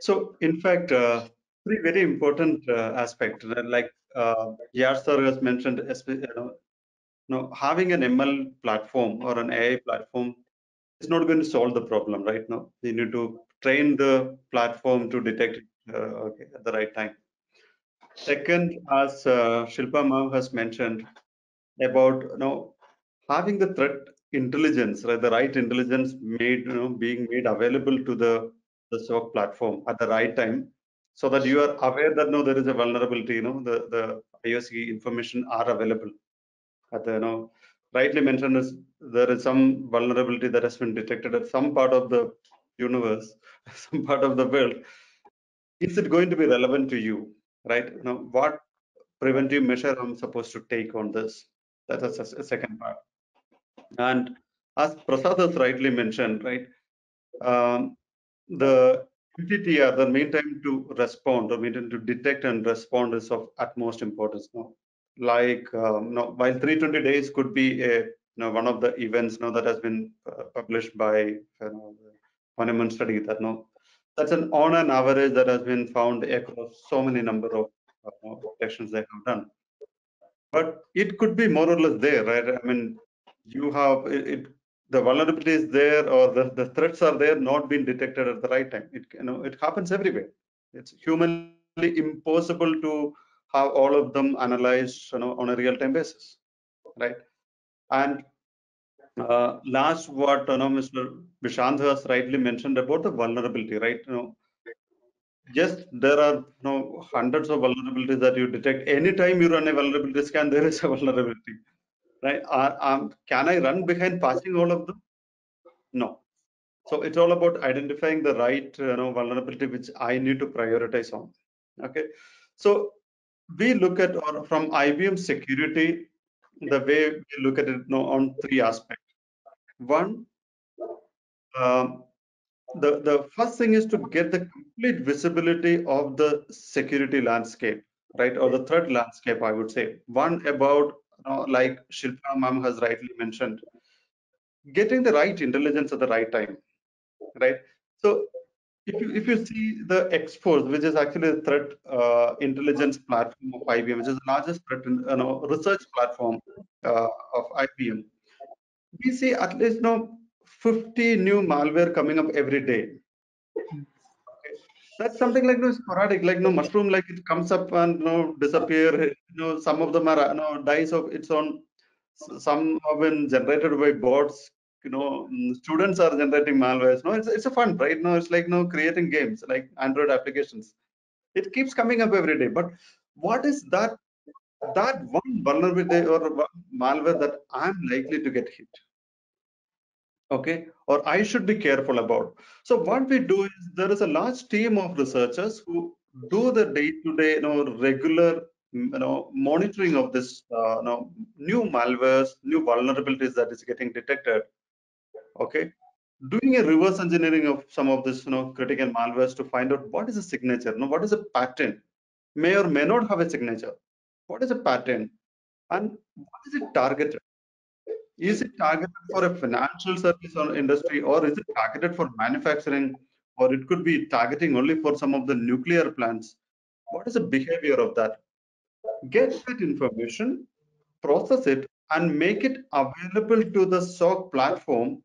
So in fact, uh, three very important uh, aspects like uh, sir has mentioned, you know, know, having an ML platform or an AI platform is not going to solve the problem right now. You need to train the platform to detect it uh, okay, at the right time. Second, as uh, Shilpa Ma'am has mentioned about you know having the threat intelligence, right, the right intelligence made, you know, being made available to the the SOC platform at the right time so that you are aware that no there is a vulnerability you know the the IOC information are available at the you know rightly mentioned is there is some vulnerability that has been detected at some part of the universe some part of the world. Is it going to be relevant to you right? You what preventive measure i'm supposed to take on this? That's a, a second part and as prasad has rightly mentioned right um, the MTTR, the mean time to respond, or mean time to detect and respond is of utmost importance now. Like, um, now, while 320 days could be a, you know, one of the events now that has been uh, published by you know, Ponemon study that no, that's an on an average that has been found across so many number of uh, detections they have done. But it could be more or less there, right? I mean, you have it, it the vulnerability is there or the, the threats are there not being detected at the right time. It you know it happens everywhere. It's humanly impossible to have all of them analyzed you know on a real time basis right? And uh, last what you know mr vishant has rightly mentioned about the vulnerability right? You know yes there are you know hundreds of vulnerabilities that you detect. Anytime you run a vulnerability scan there is a vulnerability right? Are, um, can I run behind patching all of them? No. So it's all about identifying the right you know, vulnerability which I need to prioritize on. Okay. So we look at or from IBM security, the way we look at it you know, on three aspects. One, um, the, the first thing is to get the complete visibility of the security landscape, right? Or the threat landscape, I would say. One about know, like Shilpa Ma'am has rightly mentioned, getting the right intelligence at the right time, right? So if you, if you see the X-Force, which is actually the threat uh, intelligence platform of IBM, which is the largest threat you know, research platform uh, of IBM, we see at least you know 50 new malware coming up every day that's something like no sporadic like no mushroom like it comes up and no disappear you know some of them are you know dies of its own some have been generated by bots you know mm, students are generating malwares no it's, it's a fun right? No it's like no creating games like android applications. It keeps coming up every day but what is that that one vulnerability or malware that i'm likely to get hit okay or i should be careful about so what we do is there is a large team of researchers who do the day-to-day you know regular you know monitoring of this uh, you know, new malwares, new vulnerabilities that is getting detected. Okay, doing a reverse engineering of some of this you know critical malwares to find out what is the signature, you know, what is a pattern, may or may not have a signature. What is a pattern, and what is it targeted? Is it targeted for a financial service or industry, or is it targeted for manufacturing, or it could be targeting only for some of the nuclear plants? What is the behavior of that? Get that information, process it, and make it available to the SOC platform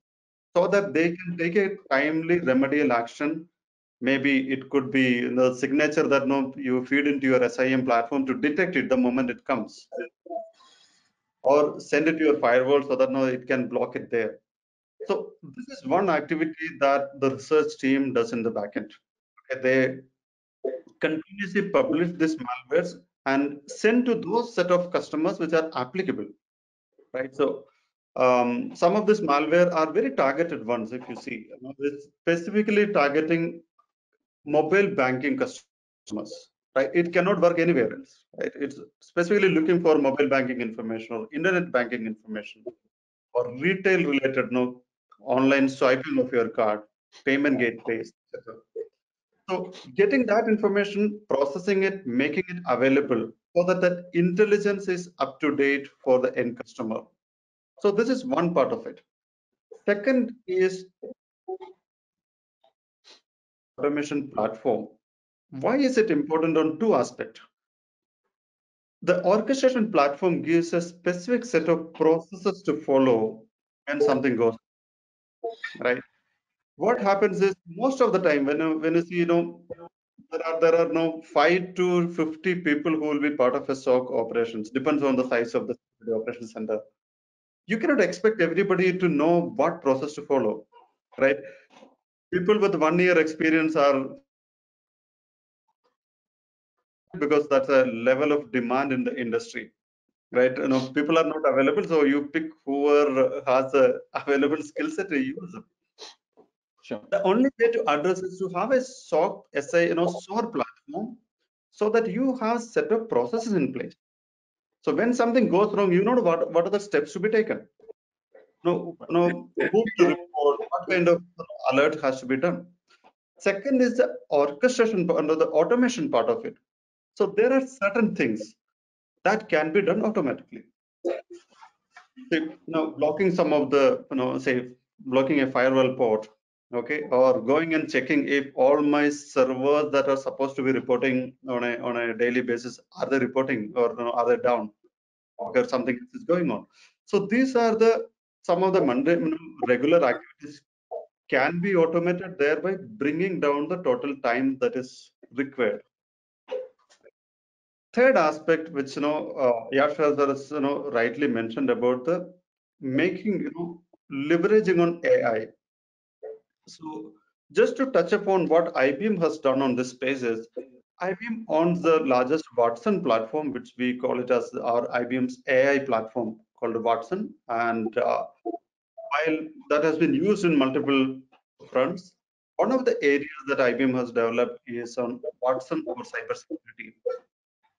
so that they can take a timely remedial action. Maybe it could be the signature that you feed into your SIEM platform to detect it the moment it comes or send it to your firewall so that no, it can block it there. So this is one activity that the research team does in the backend. Okay, they continuously publish these malwares and send to those set of customers which are applicable, right? So um, some of this malware are very targeted ones. If you see, you know, it's specifically targeting mobile banking customers right? It cannot work anywhere else, right? It's specifically looking for mobile banking information or internet banking information or retail related, no online swiping of your card, payment gateways, etc. So getting that information, processing it, making it available so that that intelligence is up to date for the end customer. So this is one part of it. Second is automation platform why is it important on two aspects? The orchestration platform gives a specific set of processes to follow when something goes right. What happens is most of the time when you, when you see you know there are there are no five to fifty people who will be part of a SOC operations depends on the size of the operation center. You cannot expect everybody to know what process to follow, right? People with one year experience are because that's a level of demand in the industry right? You know people are not available so you pick whoever has a available skill set to use them. Sure. The only way to address is to have a soc sa you know SOAR platform so that you have set of processes in place. So when something goes wrong you know what what are the steps to be taken. No no who to report what kind of alert has to be done. Second is the orchestration under the automation part of it so there are certain things that can be done automatically. you know, blocking some of the, you know, say blocking a firewall port, okay, or going and checking if all my servers that are supposed to be reporting on a on a daily basis are they reporting or you know, are they down or something is going on. So these are the some of the mundane, regular activities can be automated, thereby bringing down the total time that is required third aspect which you know uh, has you know rightly mentioned about the making you know leveraging on ai so just to touch upon what ibm has done on this space is ibm owns the largest watson platform which we call it as our ibm's ai platform called watson. And uh, while that has been used in multiple fronts one of the areas that ibm has developed is on watson for cybersecurity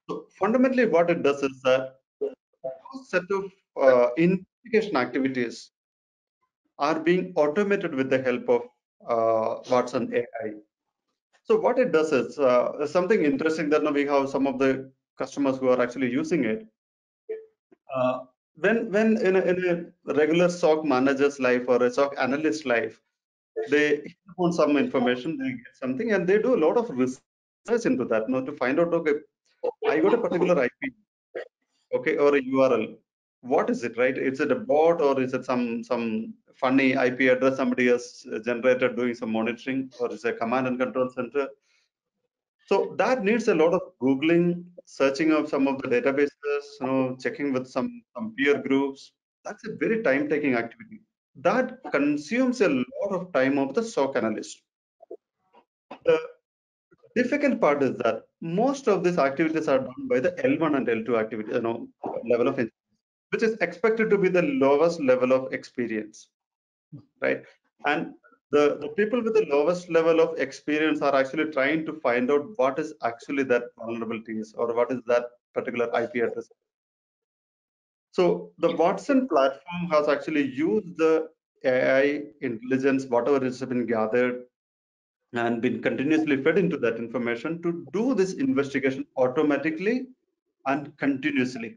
so fundamentally, what it does is that those set of uh, investigation activities are being automated with the help of uh, Watson AI. So what it does is uh, something interesting that now we have some of the customers who are actually using it. Uh, when when in a, in a regular SOC manager's life or a SOC analyst life, they want some information, they get something, and they do a lot of research into that, you know, to find out okay I got a particular IP, okay, or a URL. What is it, right? Is it a bot or is it some some funny IP address somebody has generated doing some monitoring, or is it a command and control center? So that needs a lot of googling, searching of some of the databases, you know, checking with some some peer groups. That's a very time-taking activity. That consumes a lot of time of the SOC analyst. The difficult part is that most of these activities are done by the L1 and L2 activity, you know, level of which is expected to be the lowest level of experience, right? And the, the people with the lowest level of experience are actually trying to find out what is actually that vulnerabilities or what is that particular IP address. So the Watson platform has actually used the AI intelligence, whatever has been gathered and been continuously fed into that information to do this investigation automatically and continuously.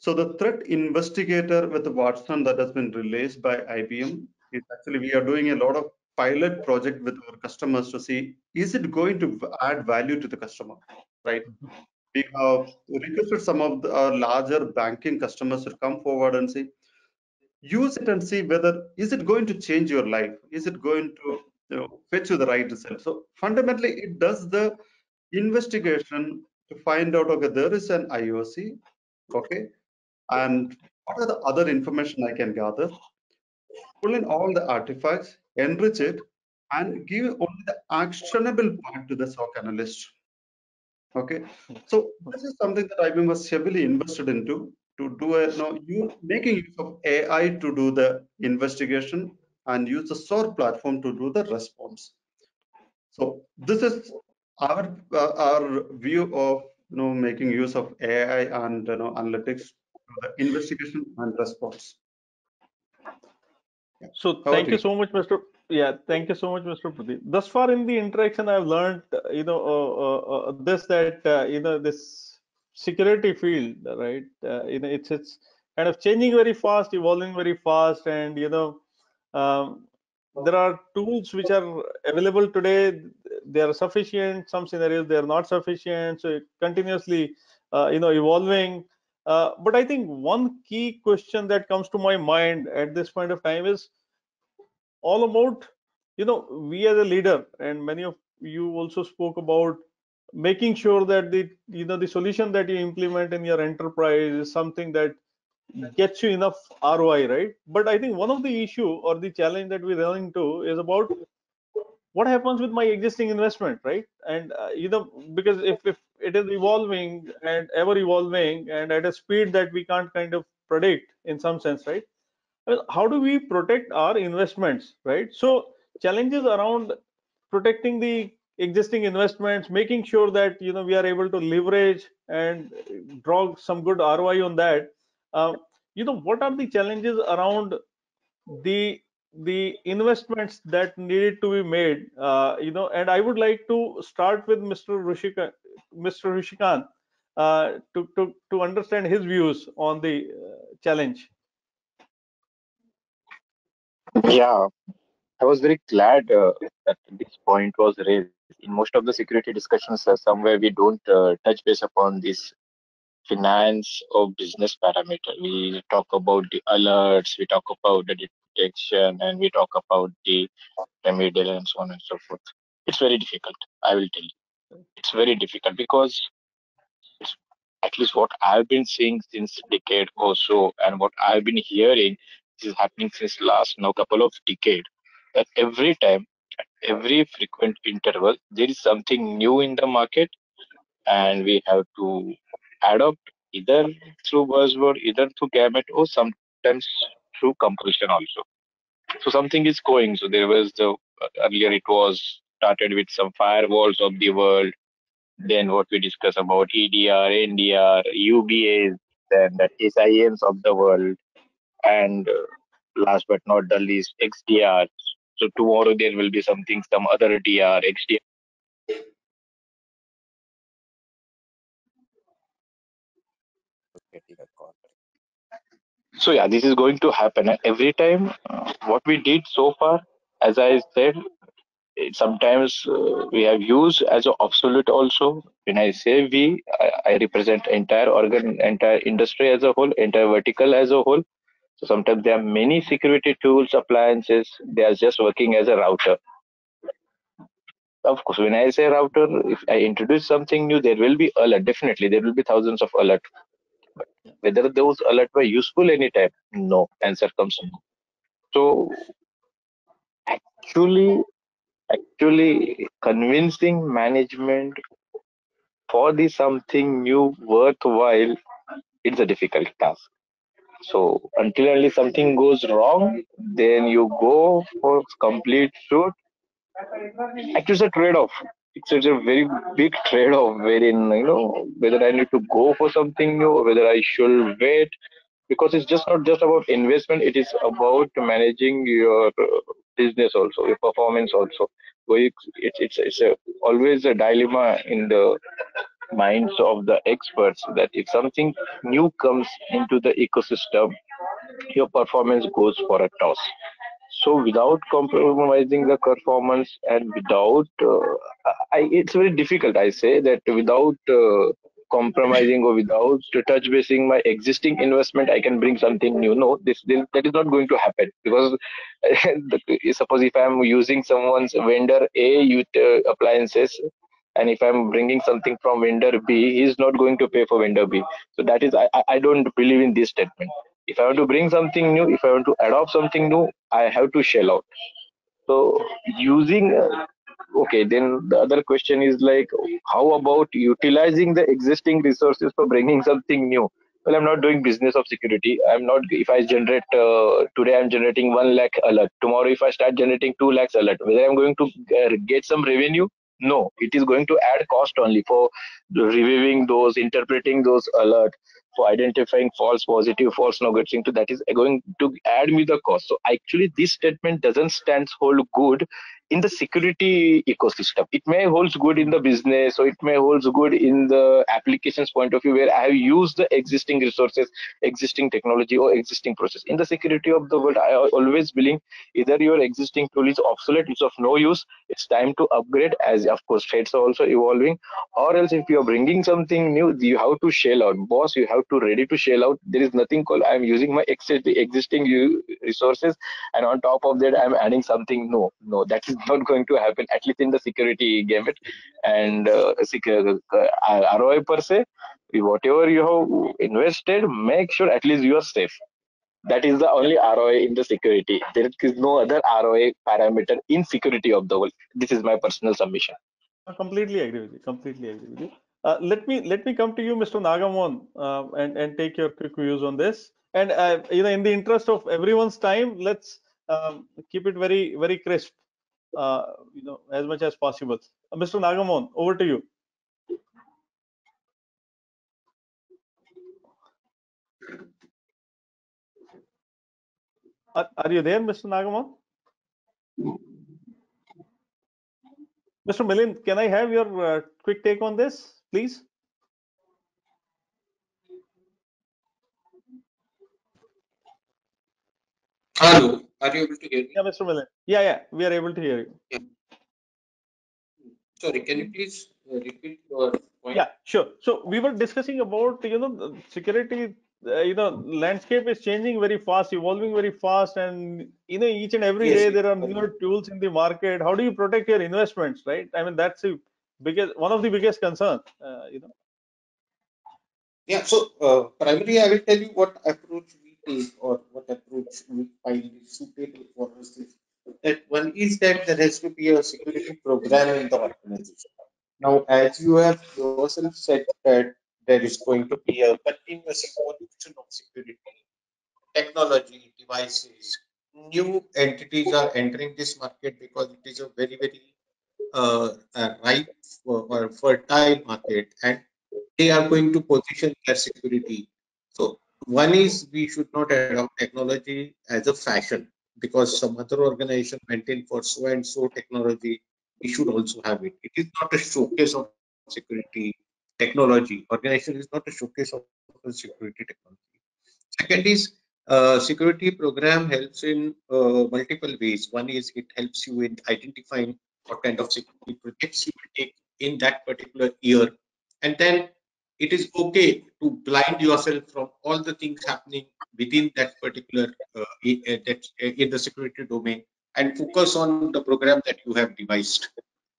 So the threat investigator with Watson that has been released by IBM is actually we are doing a lot of pilot project with our customers to see is it going to add value to the customer, right? Mm-hmm. We have requested some of the, our larger banking customers to come forward and say, use it and see whether is it going to change your life? Is it going to you know, fetch you the right result? So fundamentally, it does the investigation to find out okay, there is an IOC, okay, and what are the other information I can gather? Pull in all the artifacts, enrich it, and give only the actionable part to the SOC analyst. Okay, so this is something that IBM was heavily invested into to do a you know, you making use of AI to do the investigation and use the SOAR platform to do the response. So this is our uh, our view of you know making use of AI and you know analytics for the investigation and response. Yeah. So How thank you so much, Mr. Yeah, thank you so much, Mr. Pradeep. Thus far in the interaction, I've learned, you know, uh, uh, uh this that uh, you know this security field, right? Uh, you know, it's it's kind of changing very fast, evolving very fast, and you know, um, there are tools which are available today. They are sufficient. Some scenarios they are not sufficient. So continuously, uh, you know, evolving. Uh, but I think one key question that comes to my mind at this point of time is all about, you know, we as a leader, and many of you also spoke about making sure that the, you know, the solution that you implement in your enterprise is something that gets you enough ROI, right? But I think one of the issue or the challenge that we're running into is about what happens with my existing investment right? And uh, you know because if, if it is evolving and ever evolving and at a speed that we can't kind of predict in some sense right? Well, how do we protect our investments right? So challenges around protecting the existing investments making sure that you know we are able to leverage and draw some good roi on that uh, you know what are the challenges around the the investments that needed to be made? Uh, you know and i would like to start with mr rushika mr rushikant uh, to, to to understand his views on the uh, challenge. Yeah. I was very glad uh, that this point was raised. In most of the security discussions uh, somewhere we don't uh, touch base upon this finance or business parameter we talk about the alerts we talk about the detection and we talk about the remedial and so on and so forth. It's very difficult, I will tell you. It's very difficult because at least what I've been seeing since decade or so and what I've been hearing is happening since last now couple of decade that every time at every frequent interval there is something new in the market and we have to adopt either through buzzword either through gamut or sometimes through compulsion also. So something is going. So there was the earlier it was started with some firewalls of the world. Then what we discuss about EDR, NDR, UBAs, then the SIEMs of the world, and uh, last but not the least XDR. So tomorrow there will be something, some other DR, XDR. A so yeah this is going to happen. Every time uh, what we did so far as i said sometimes uh, we have used as an obsolete also. When i say we I, I, represent entire organ entire industry as a whole entire vertical as a whole. So sometimes there are many security tools appliances they are just working as a router. Of course when i say router if i introduce something new there will be alert. Definitely there will be thousands of alert whether those alerts were useful anytime? No. Answer comes no. So actually, actually convincing management for the something new worthwhile, it's a difficult task. So until only something goes wrong, then you go for complete shoot. Actually, it's a trade-off. It's, it's a very big trade-off wherein you know whether I need to go for something new or whether I should wait. Because it's just not just about investment it is about managing your uh, business also your performance also. So it's it's it's a, always a dilemma in the minds of the experts that if something new comes into the ecosystem your performance goes for a toss so without compromising the performance and without uh, I, it's very difficult i say that without uh, compromising or without touch basing my existing investment i can bring something new. No this, this that is not going to happen because suppose if i'm using someone's vendor a uh, appliances and if i'm bringing something from vendor b he's not going to pay for vendor b. So that is i i don't believe in this statement if i want to bring something new if i want to adopt something new i have to shell out. So using uh, okay then the other question is like how about utilizing the existing resources for bringing something new? Well i'm not doing business of security. I'm not if i generate uh, today i'm generating 1 lakh alert. Tomorrow if i start generating 2 lakhs alert whether i'm going to uh, get some revenue? No it is going to add cost only for reviewing those interpreting those alert for identifying false positive false negative into that is going to add me the cost. So actually this statement doesn't stand hold good in the security ecosystem. It may holds good in the business or it may holds good in the applications point of view where i have used the existing resources existing technology or existing process. In the security of the world i always believe either your existing tool is obsolete it's of no use it's time to upgrade as of course threats are also evolving or else if you are bringing something new you have to shell out. Boss you have to ready to shell out. There is nothing called i'm using my existing resources and on top of that i'm adding something no no that is not going to happen at least in the security gamut. And uh, uh, ROI per se whatever you have invested make sure at least you are safe. That is the only ROI in the security. There is no other ROI parameter in security of the world. This is my personal submission. I completely agree with you completely agree with you. Uh, let me let me come to you Mr. Nagamohan uh, and and take your quick views on this. And uh, you know in the interest of everyone's time let's um, keep it very very crisp uh, you know, as much as possible. Uh, Mr. Nagamohan, over to you. Are, are you there, Mr. Nagamohan? Mr. Milind, can I have your uh, quick take on this, please? Hello, are you able to hear me? Yeah, Mr. Milind. Yeah, yeah, we are able to hear you. Yeah. Sorry, can you please uh, repeat your point? Yeah, sure. So we were discussing about you know security. Uh, you know, landscape is changing very fast, evolving very fast, and you know each and every Yes, day there are newer tools in the market. How do you protect your investments, right? I mean that's the biggest one of the biggest concerns. Uh, you know. Yeah, so uh, primarily I will tell you what approach we or what approach we find is suitable for us. Is that one is that there has to be a security program in the organization. Now, as you have yourself said that there is going to be a continuous evolution of security, technology, devices, new entities are entering this market because it is a very, very uh, uh, ripe or or fertile market and they are going to position their security. So one is we should not adopt technology as a fashion because some other organization went in for so and so technology. We should also have it. It is not a showcase of security technology. Organization is not a showcase of security technology. Second is uh, security program helps in uh, multiple ways. One is it helps you in identifying what kind of security projects you will take in that particular year, and then it is okay to blind yourself from all the things happening within that particular uh, uh, that uh, in the security domain and focus on the program that you have devised.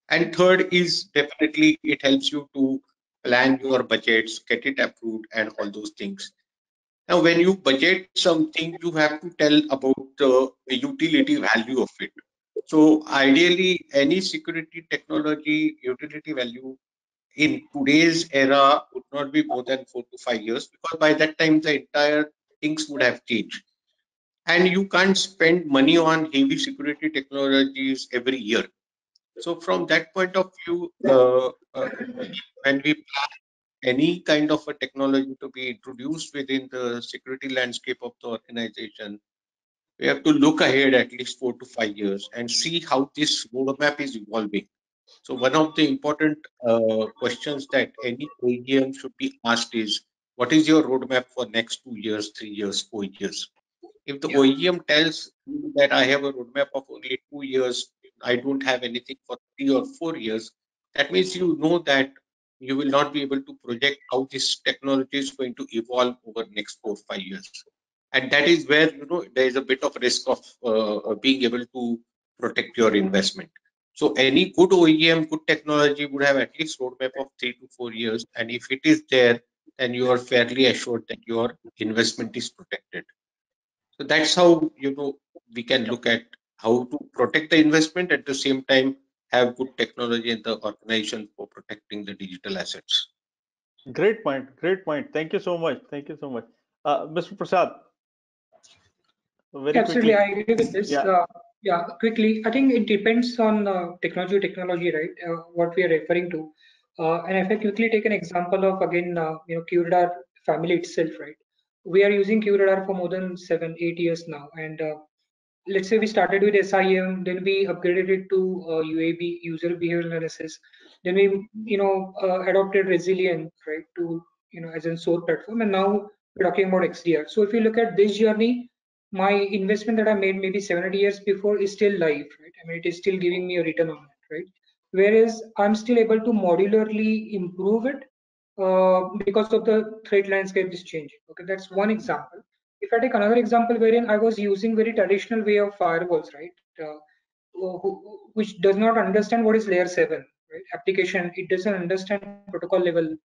And third is definitely it helps you to plan your budgets, get it approved, and all those things. Now, when you budget something, you have to tell about the utility value of it. So, ideally, any security technology utility value in today's era would not be more than four to five years because by that time the entire things would have changed. And you can't spend money on heavy security technologies every year. So from that point of view, uh, uh, when we plan any kind of a technology to be introduced within the security landscape of the organization, we have to look ahead at least four to five years and see how this roadmap is evolving. So one of the important uh, questions that any OEM should be asked is, what is your roadmap for next two years, three years, four years? If the Yeah. OEM tells you that I have a roadmap of only two years, I don't have anything for three or four years, that means you know that you will not be able to project how this technology is going to evolve over next four, five years. And that is where, you know, there is a bit of risk of uh, being able to protect your investment. So any good OEM, good technology would have at least roadmap of three to four years. And if it is there, then you are fairly assured that your investment is protected. So that's how you know we can look at how to protect the investment at the same time have good technology in the organization for protecting the digital assets. Great point. Great point. Thank you so much. Thank you so much. Uh, Mr. Prasad, very Absolutely, quickly. I agree with this. Yeah. Uh, yeah, quickly. I think it depends on uh, technology, technology, right? Uh, what we are referring to. Uh, and if I quickly take an example of again, uh, you know, QRadar family itself, right? We are using QRadar for more than seven, eight years now, and uh, let's say we started with SIEM, then we upgraded it to uh, UAB, user behavioral analysis, then we, you know, uh, adopted Resilient, right, to, you know, as a SOAR platform, and now we're talking about XDR. So if you look at this journey, my investment that I made maybe seven, eight years before is still live, right? I mean, it is still giving me a return on it, right? Whereas I'm still able to modularly improve it uh, because of the threat landscape is changing. Okay, that's one example. If I take another example wherein I was using very traditional way of firewalls, right, uh, which does not understand what is layer seven, right? Application, it doesn't understand protocol level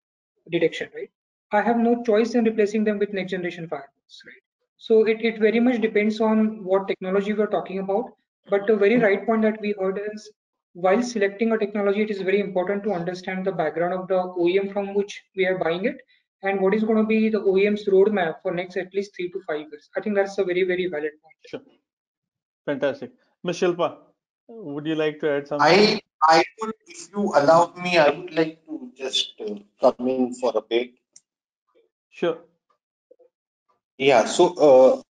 detection, right? I have no choice in replacing them with next generation firewalls, right? So it, it very much depends on what technology we're talking about. But the very right point that we heard is while selecting a technology, it is very important to understand the background of the OEM from which we are buying it and what is going to be the OEM's roadmap for next at least three to five years. I think that's a very, very valid point. Sure. Fantastic. Ms. Shilpa, would you like to add something? I I would, if you allow me, I would like to just uh, come in for a bit. Sure. Yeah, so uh,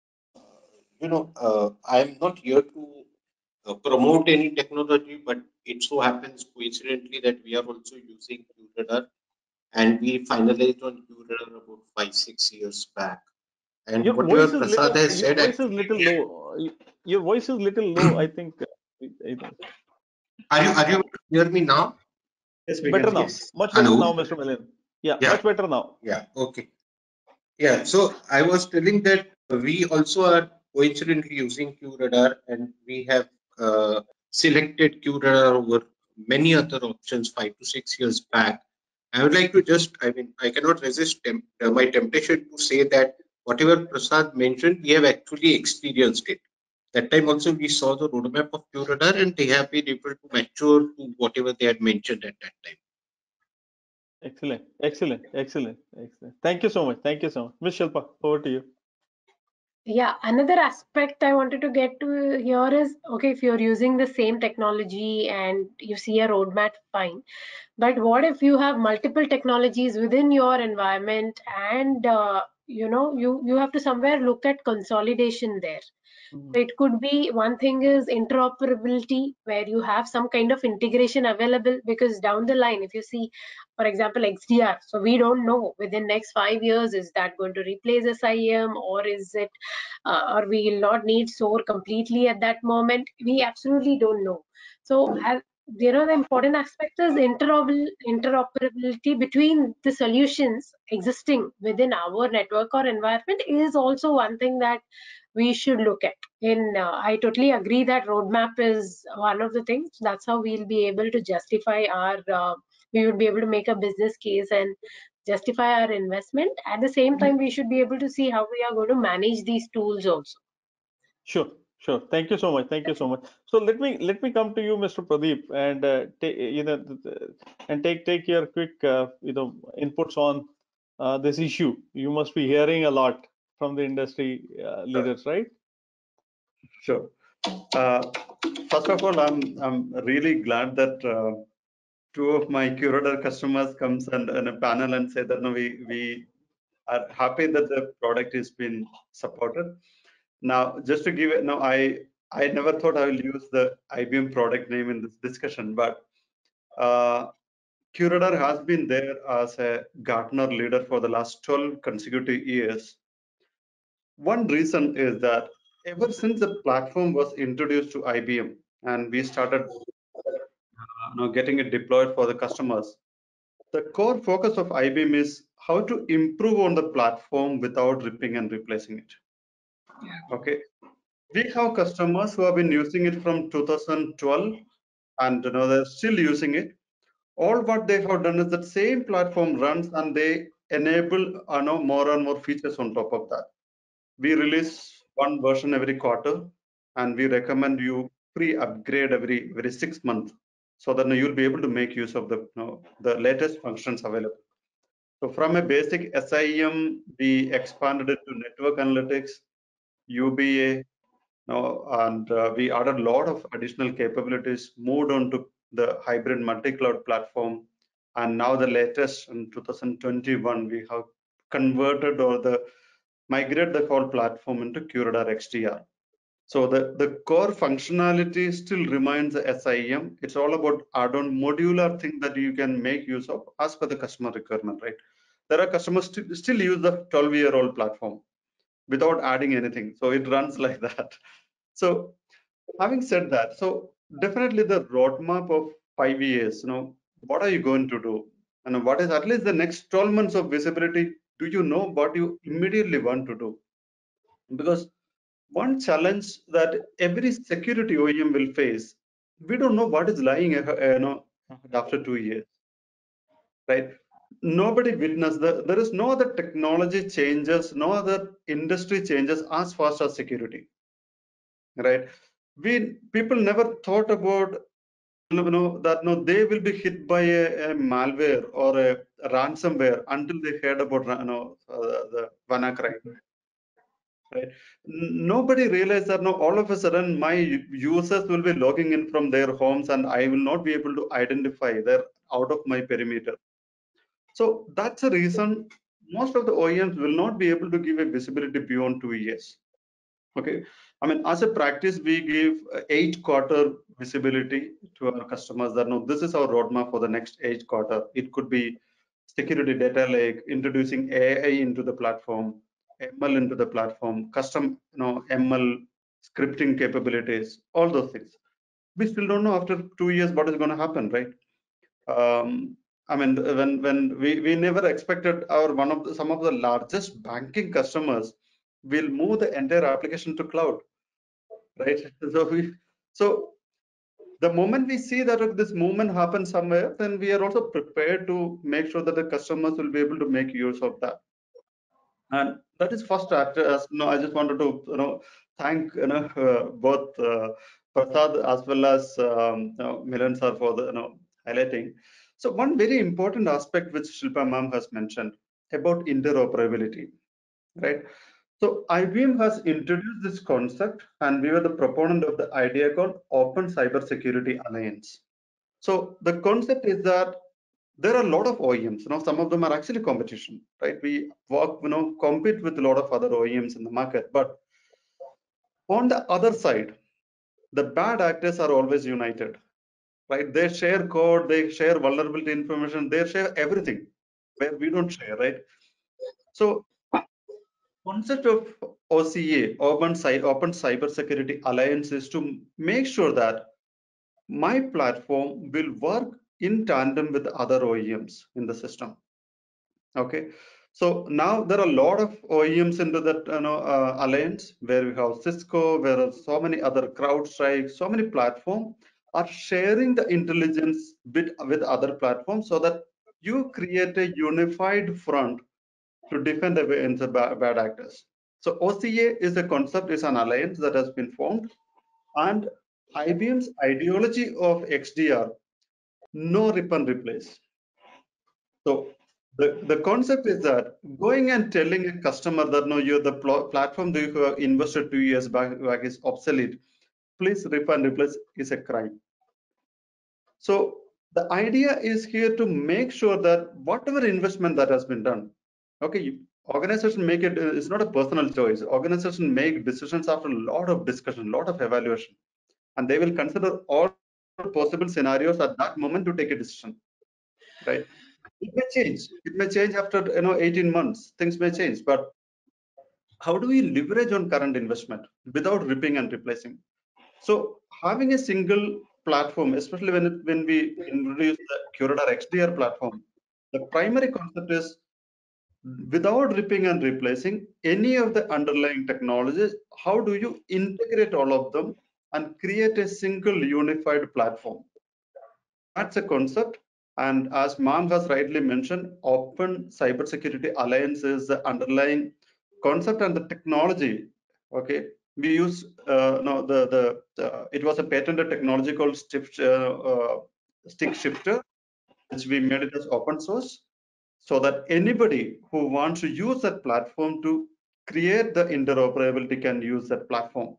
you know, uh, I'm not here to uh, promote any technology, but it so happens coincidentally that we are also using QRadar, and we finalized on QRadar about five six years back. And Your whatever voice is Prasad little, has your voice is little low. Your voice is little low, I think. I think. are you are you hear me now? Yes, Better now. Yes. Much better Hello? now, Mr. Milind. Yeah, Yeah. much better now. Yeah, okay. Yeah, so I was telling that we also are coincidentally using QRadar and we have uh, selected QRadar over many other options five to six years back. I would like to just, I mean, I cannot resist temp- uh, my temptation to say that whatever Prasad mentioned, we have actually experienced it. That time also we saw the roadmap of QRadar and they have been able to mature to whatever they had mentioned at that time. Excellent, excellent, excellent, excellent. Thank you so much. Thank you so much. Ms. Shilpa, over to you. Yeah, another aspect I wanted to get to here is okay, if you're using the same technology and you see a roadmap, fine. But what if you have multiple technologies within your environment and uh, you know you you have to somewhere look at consolidation there. So it could be one thing is interoperability where you have some kind of integration available because down the line, if you see, for example, XDR, so we don't know within next five years is that going to replace SIEM or is it, uh, or we will not need SOAR completely at that moment. We absolutely don't know. So as, you know the important aspect is interoperability between the solutions existing within our network or environment is also one thing that we should look at in uh, i totally agree that roadmap is one of the things that's how we'll be able to justify our uh, we will be able to make a business case and justify our investment at the same time we should be able to see how we are going to manage these tools also Sure, sure. Thank you so much. Thank you so much. So let me let me come to you, Mr. Pradeep, and uh, take you know and take take your quick uh, you know inputs on uh, this issue. You must be hearing a lot from the industry uh, leaders, right? Sure. Uh, first of all, I'm I'm really glad that uh, two of my QRadar customers comes and in a panel and say that no, we we are happy that the product is been supported. Now, just to give it, no, I I never thought I will use the IBM product name in this discussion, but uh, QRadar has been there as a Gartner leader for the last 12 consecutive years. One reason is that ever since the platform was introduced to IBM and we started uh, you know, getting it deployed for the customers, the core focus of IBM is how to improve on the platform without ripping and replacing it. Yeah. Okay. We have customers who have been using it from 2012 and you know they're still using it. All what they have done is that same platform runs and they enable you know, more and more features on top of that. We release one version every quarter and we recommend you pre-upgrade every every six months so that you'll be able to make use of the you know, the latest functions available. So from a basic SIEM, we expanded it to network analytics, UBA, now, and uh, we added a lot of additional capabilities, moved on to the hybrid multi-cloud platform, and now the latest in 2021, we have converted or the migrate the whole platform into QRadar XDR. So the, the core functionality still remains the SIEM. It's all about add-on modular thing that you can make use of as per the customer requirement, right? There are customers st still use the 12-year-old platform without adding anything. So it runs like that. So having said that, so definitely the roadmap of five years, you know, what are you going to do? And what is at least the next 12 months of visibility? Do you know what you immediately want to do? Because one challenge that every security OEM will face, we don't know what is lying uh, you know, after two years, right? Nobody witnessed the, there is no other technology changes, no other industry changes as fast as security, right? We people never thought about you know that no they will be hit by a, a malware or a, ransomware until they heard about you know uh, the WannaCry right? Nobody realized that no all of a sudden my users will be logging in from their homes and i will not be able to identify they're out of my perimeter. So that's the reason most of the oems will not be able to give a visibility beyond two years okay? I mean as a practice we give eight quarter visibility to our customers that no this is our roadmap for the next eight quarter. It could be security data lake introducing ai into the platform ml into the platform custom you know ml scripting capabilities all those things. We still don't know after two years what is going to happen right? Um, i mean when when we we never expected our one of the, some of the largest banking customers will move the entire application to cloud right? So we so the moment we see that this movement happens somewhere then we are also prepared to make sure that the customers will be able to make use of that. And that is first as no i just wanted to you know thank you know uh, both uh, prasad as well as um, you know, Milind sir for the you know highlighting. So one very important aspect which shilpa ma'am has mentioned about interoperability right so IBM has introduced this concept and we were the proponent of the idea called Open Cybersecurity Alliance. So the concept is that there are a lot of OEMs, you know, some of them are actually competition, right? We work, you know, compete with a lot of other OEMs in the market, but on the other side, the bad actors are always united, right? They share code, they share vulnerability information, they share everything where we don't share, right? So concept of OCA, Open, Open Cybersecurity Alliance, is to make sure that my platform will work in tandem with other OEMs in the system. Okay, so now there are a lot of OEMs into that you know uh, alliance where we have Cisco, where are so many other CrowdStrike, so many platforms are sharing the intelligence with with other platforms so that you create a unified front to defend against the bad actors. So OCA is a concept, is an alliance that has been formed, and IBM's ideology of XDR, no rip and replace. So the, the concept is that going and telling a customer that no, you're the pl platform that you have invested two years back, back is obsolete. please rip and replace is a crime. So the idea is here to make sure that whatever investment that has been done, okay, organization make it, uh, it's not a personal choice. Organization make decisions after a lot of discussion, lot of evaluation, and they will consider all possible scenarios at that moment to take a decision, right? It may change. It may change after you know 18 months. Things may change, but how do we leverage on current investment without ripping and replacing? So having a single platform, especially when when we introduce the QRadar XDR platform, the primary concept is without ripping and replacing any of the underlying technologies, how do you integrate all of them and create a single unified platform? That's a concept. And as Mam has rightly mentioned, Open Cybersecurity Alliance is the underlying concept and the technology. Okay, we use uh, no the the uh, it was a patented technology called STIX, uh, uh, STIX Shifter, which we made it as open source, so that anybody who wants to use that platform to create the interoperability can use that platform,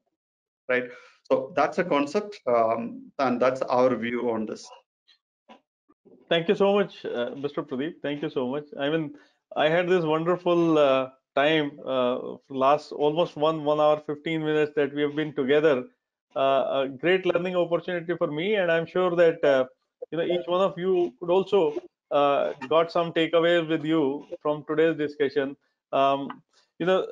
right? So that's a concept, um, and that's our view on this. Thank you so much, uh, Mr. Pradeep. Thank you so much. I mean, I had this wonderful uh, time uh, last almost one one hour 15 minutes that we have been together. Uh, a great learning opportunity for me, and I'm sure that uh, you know each one of you could also uh, got some takeaways with you from today's discussion. Um, you know,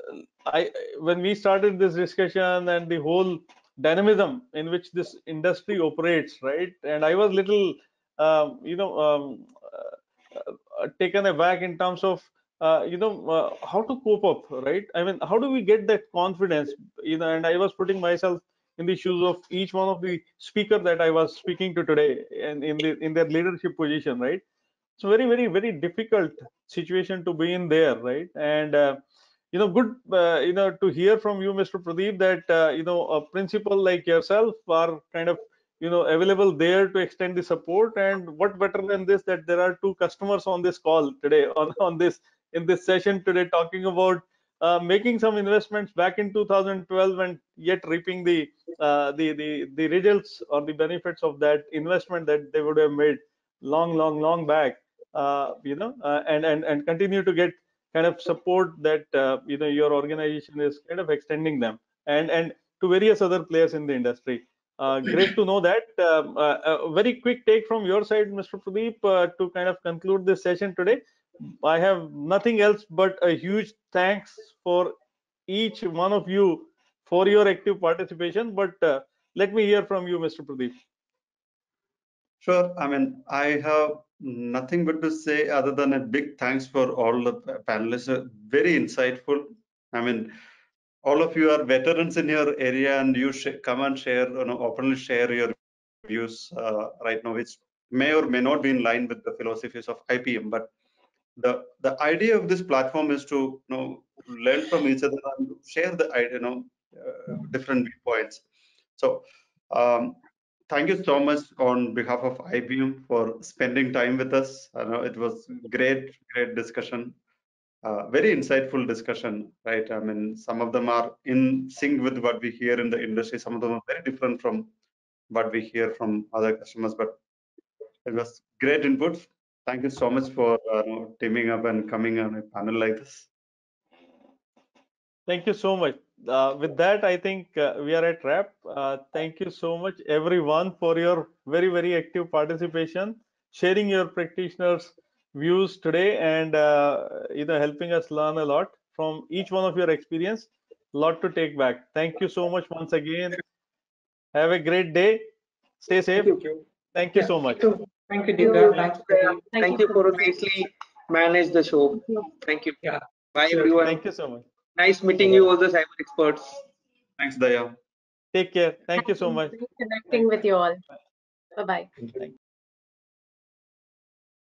I when we started this discussion and the whole dynamism in which this industry operates, right? And I was little um, you know, um, uh, taken aback in terms of, uh, you know, uh, how to cope up, right? I mean, how do we get that confidence? You know, and I was putting myself in the shoes of each one of the speaker that I was speaking to today, and in the in their leadership position, right? It's very, very, very difficult situation to be in there, right? And uh, you know, good, uh, you know, to hear from you, Mr. Pradeep, that you know, a principal like yourself are kind of you know available there to extend the support and what better than this that there are two customers on this call today on, on this in this session today talking about uh, making some investments back in 2012 and yet reaping the, uh, the the the results or the benefits of that investment that they would have made long long long back uh, you know uh, and and and continue to get kind of support that uh, you know your organization is kind of extending them and and to various other players in the industry uh, great to know that. Um, uh, a very quick take from your side, Mr. Pradeep, uh, to kind of conclude this session today. I have nothing else but a huge thanks for each one of you for your active participation. But uh, let me hear from you, Mr. Pradeep. Sure. I mean, I have nothing but to say other than a big thanks for all the panelists. Very insightful. I mean, all of you are veterans in your area and you come and share, you know, openly share your views uh, right now, which may or may not be in line with the philosophies of IBM. But the the idea of this platform is to you know learn from each other and share the you know uh, different viewpoints. So um, thank you so much on behalf of IBM for spending time with us. I know it was great, great discussion uh, very insightful discussion, right? I mean, some of them are in sync with what we hear in the industry. Some of them are very different from what we hear from other customers, but it was great input. Thank you so much for uh, teaming up and coming on a panel like this. Thank you so much. Uh, with that, I think uh, we are at wrap. Uh, thank you so much, everyone, for your very, very active participation, sharing your practitioners' views today and uh, you know helping us learn a lot from each one of your experience. Lot to take back. Thank you so much once again. Have a great day. Stay safe. Thank you, thank you. Yeah. so much. Thank you. Divya. thank you. Thank you for nicely manage the show. Thank you. Yeah. Bye sure. everyone. Thank you so much nice meeting you all the cyber experts. Thanks daya. Take care. Thank you so much. Connecting with you all. Bye bye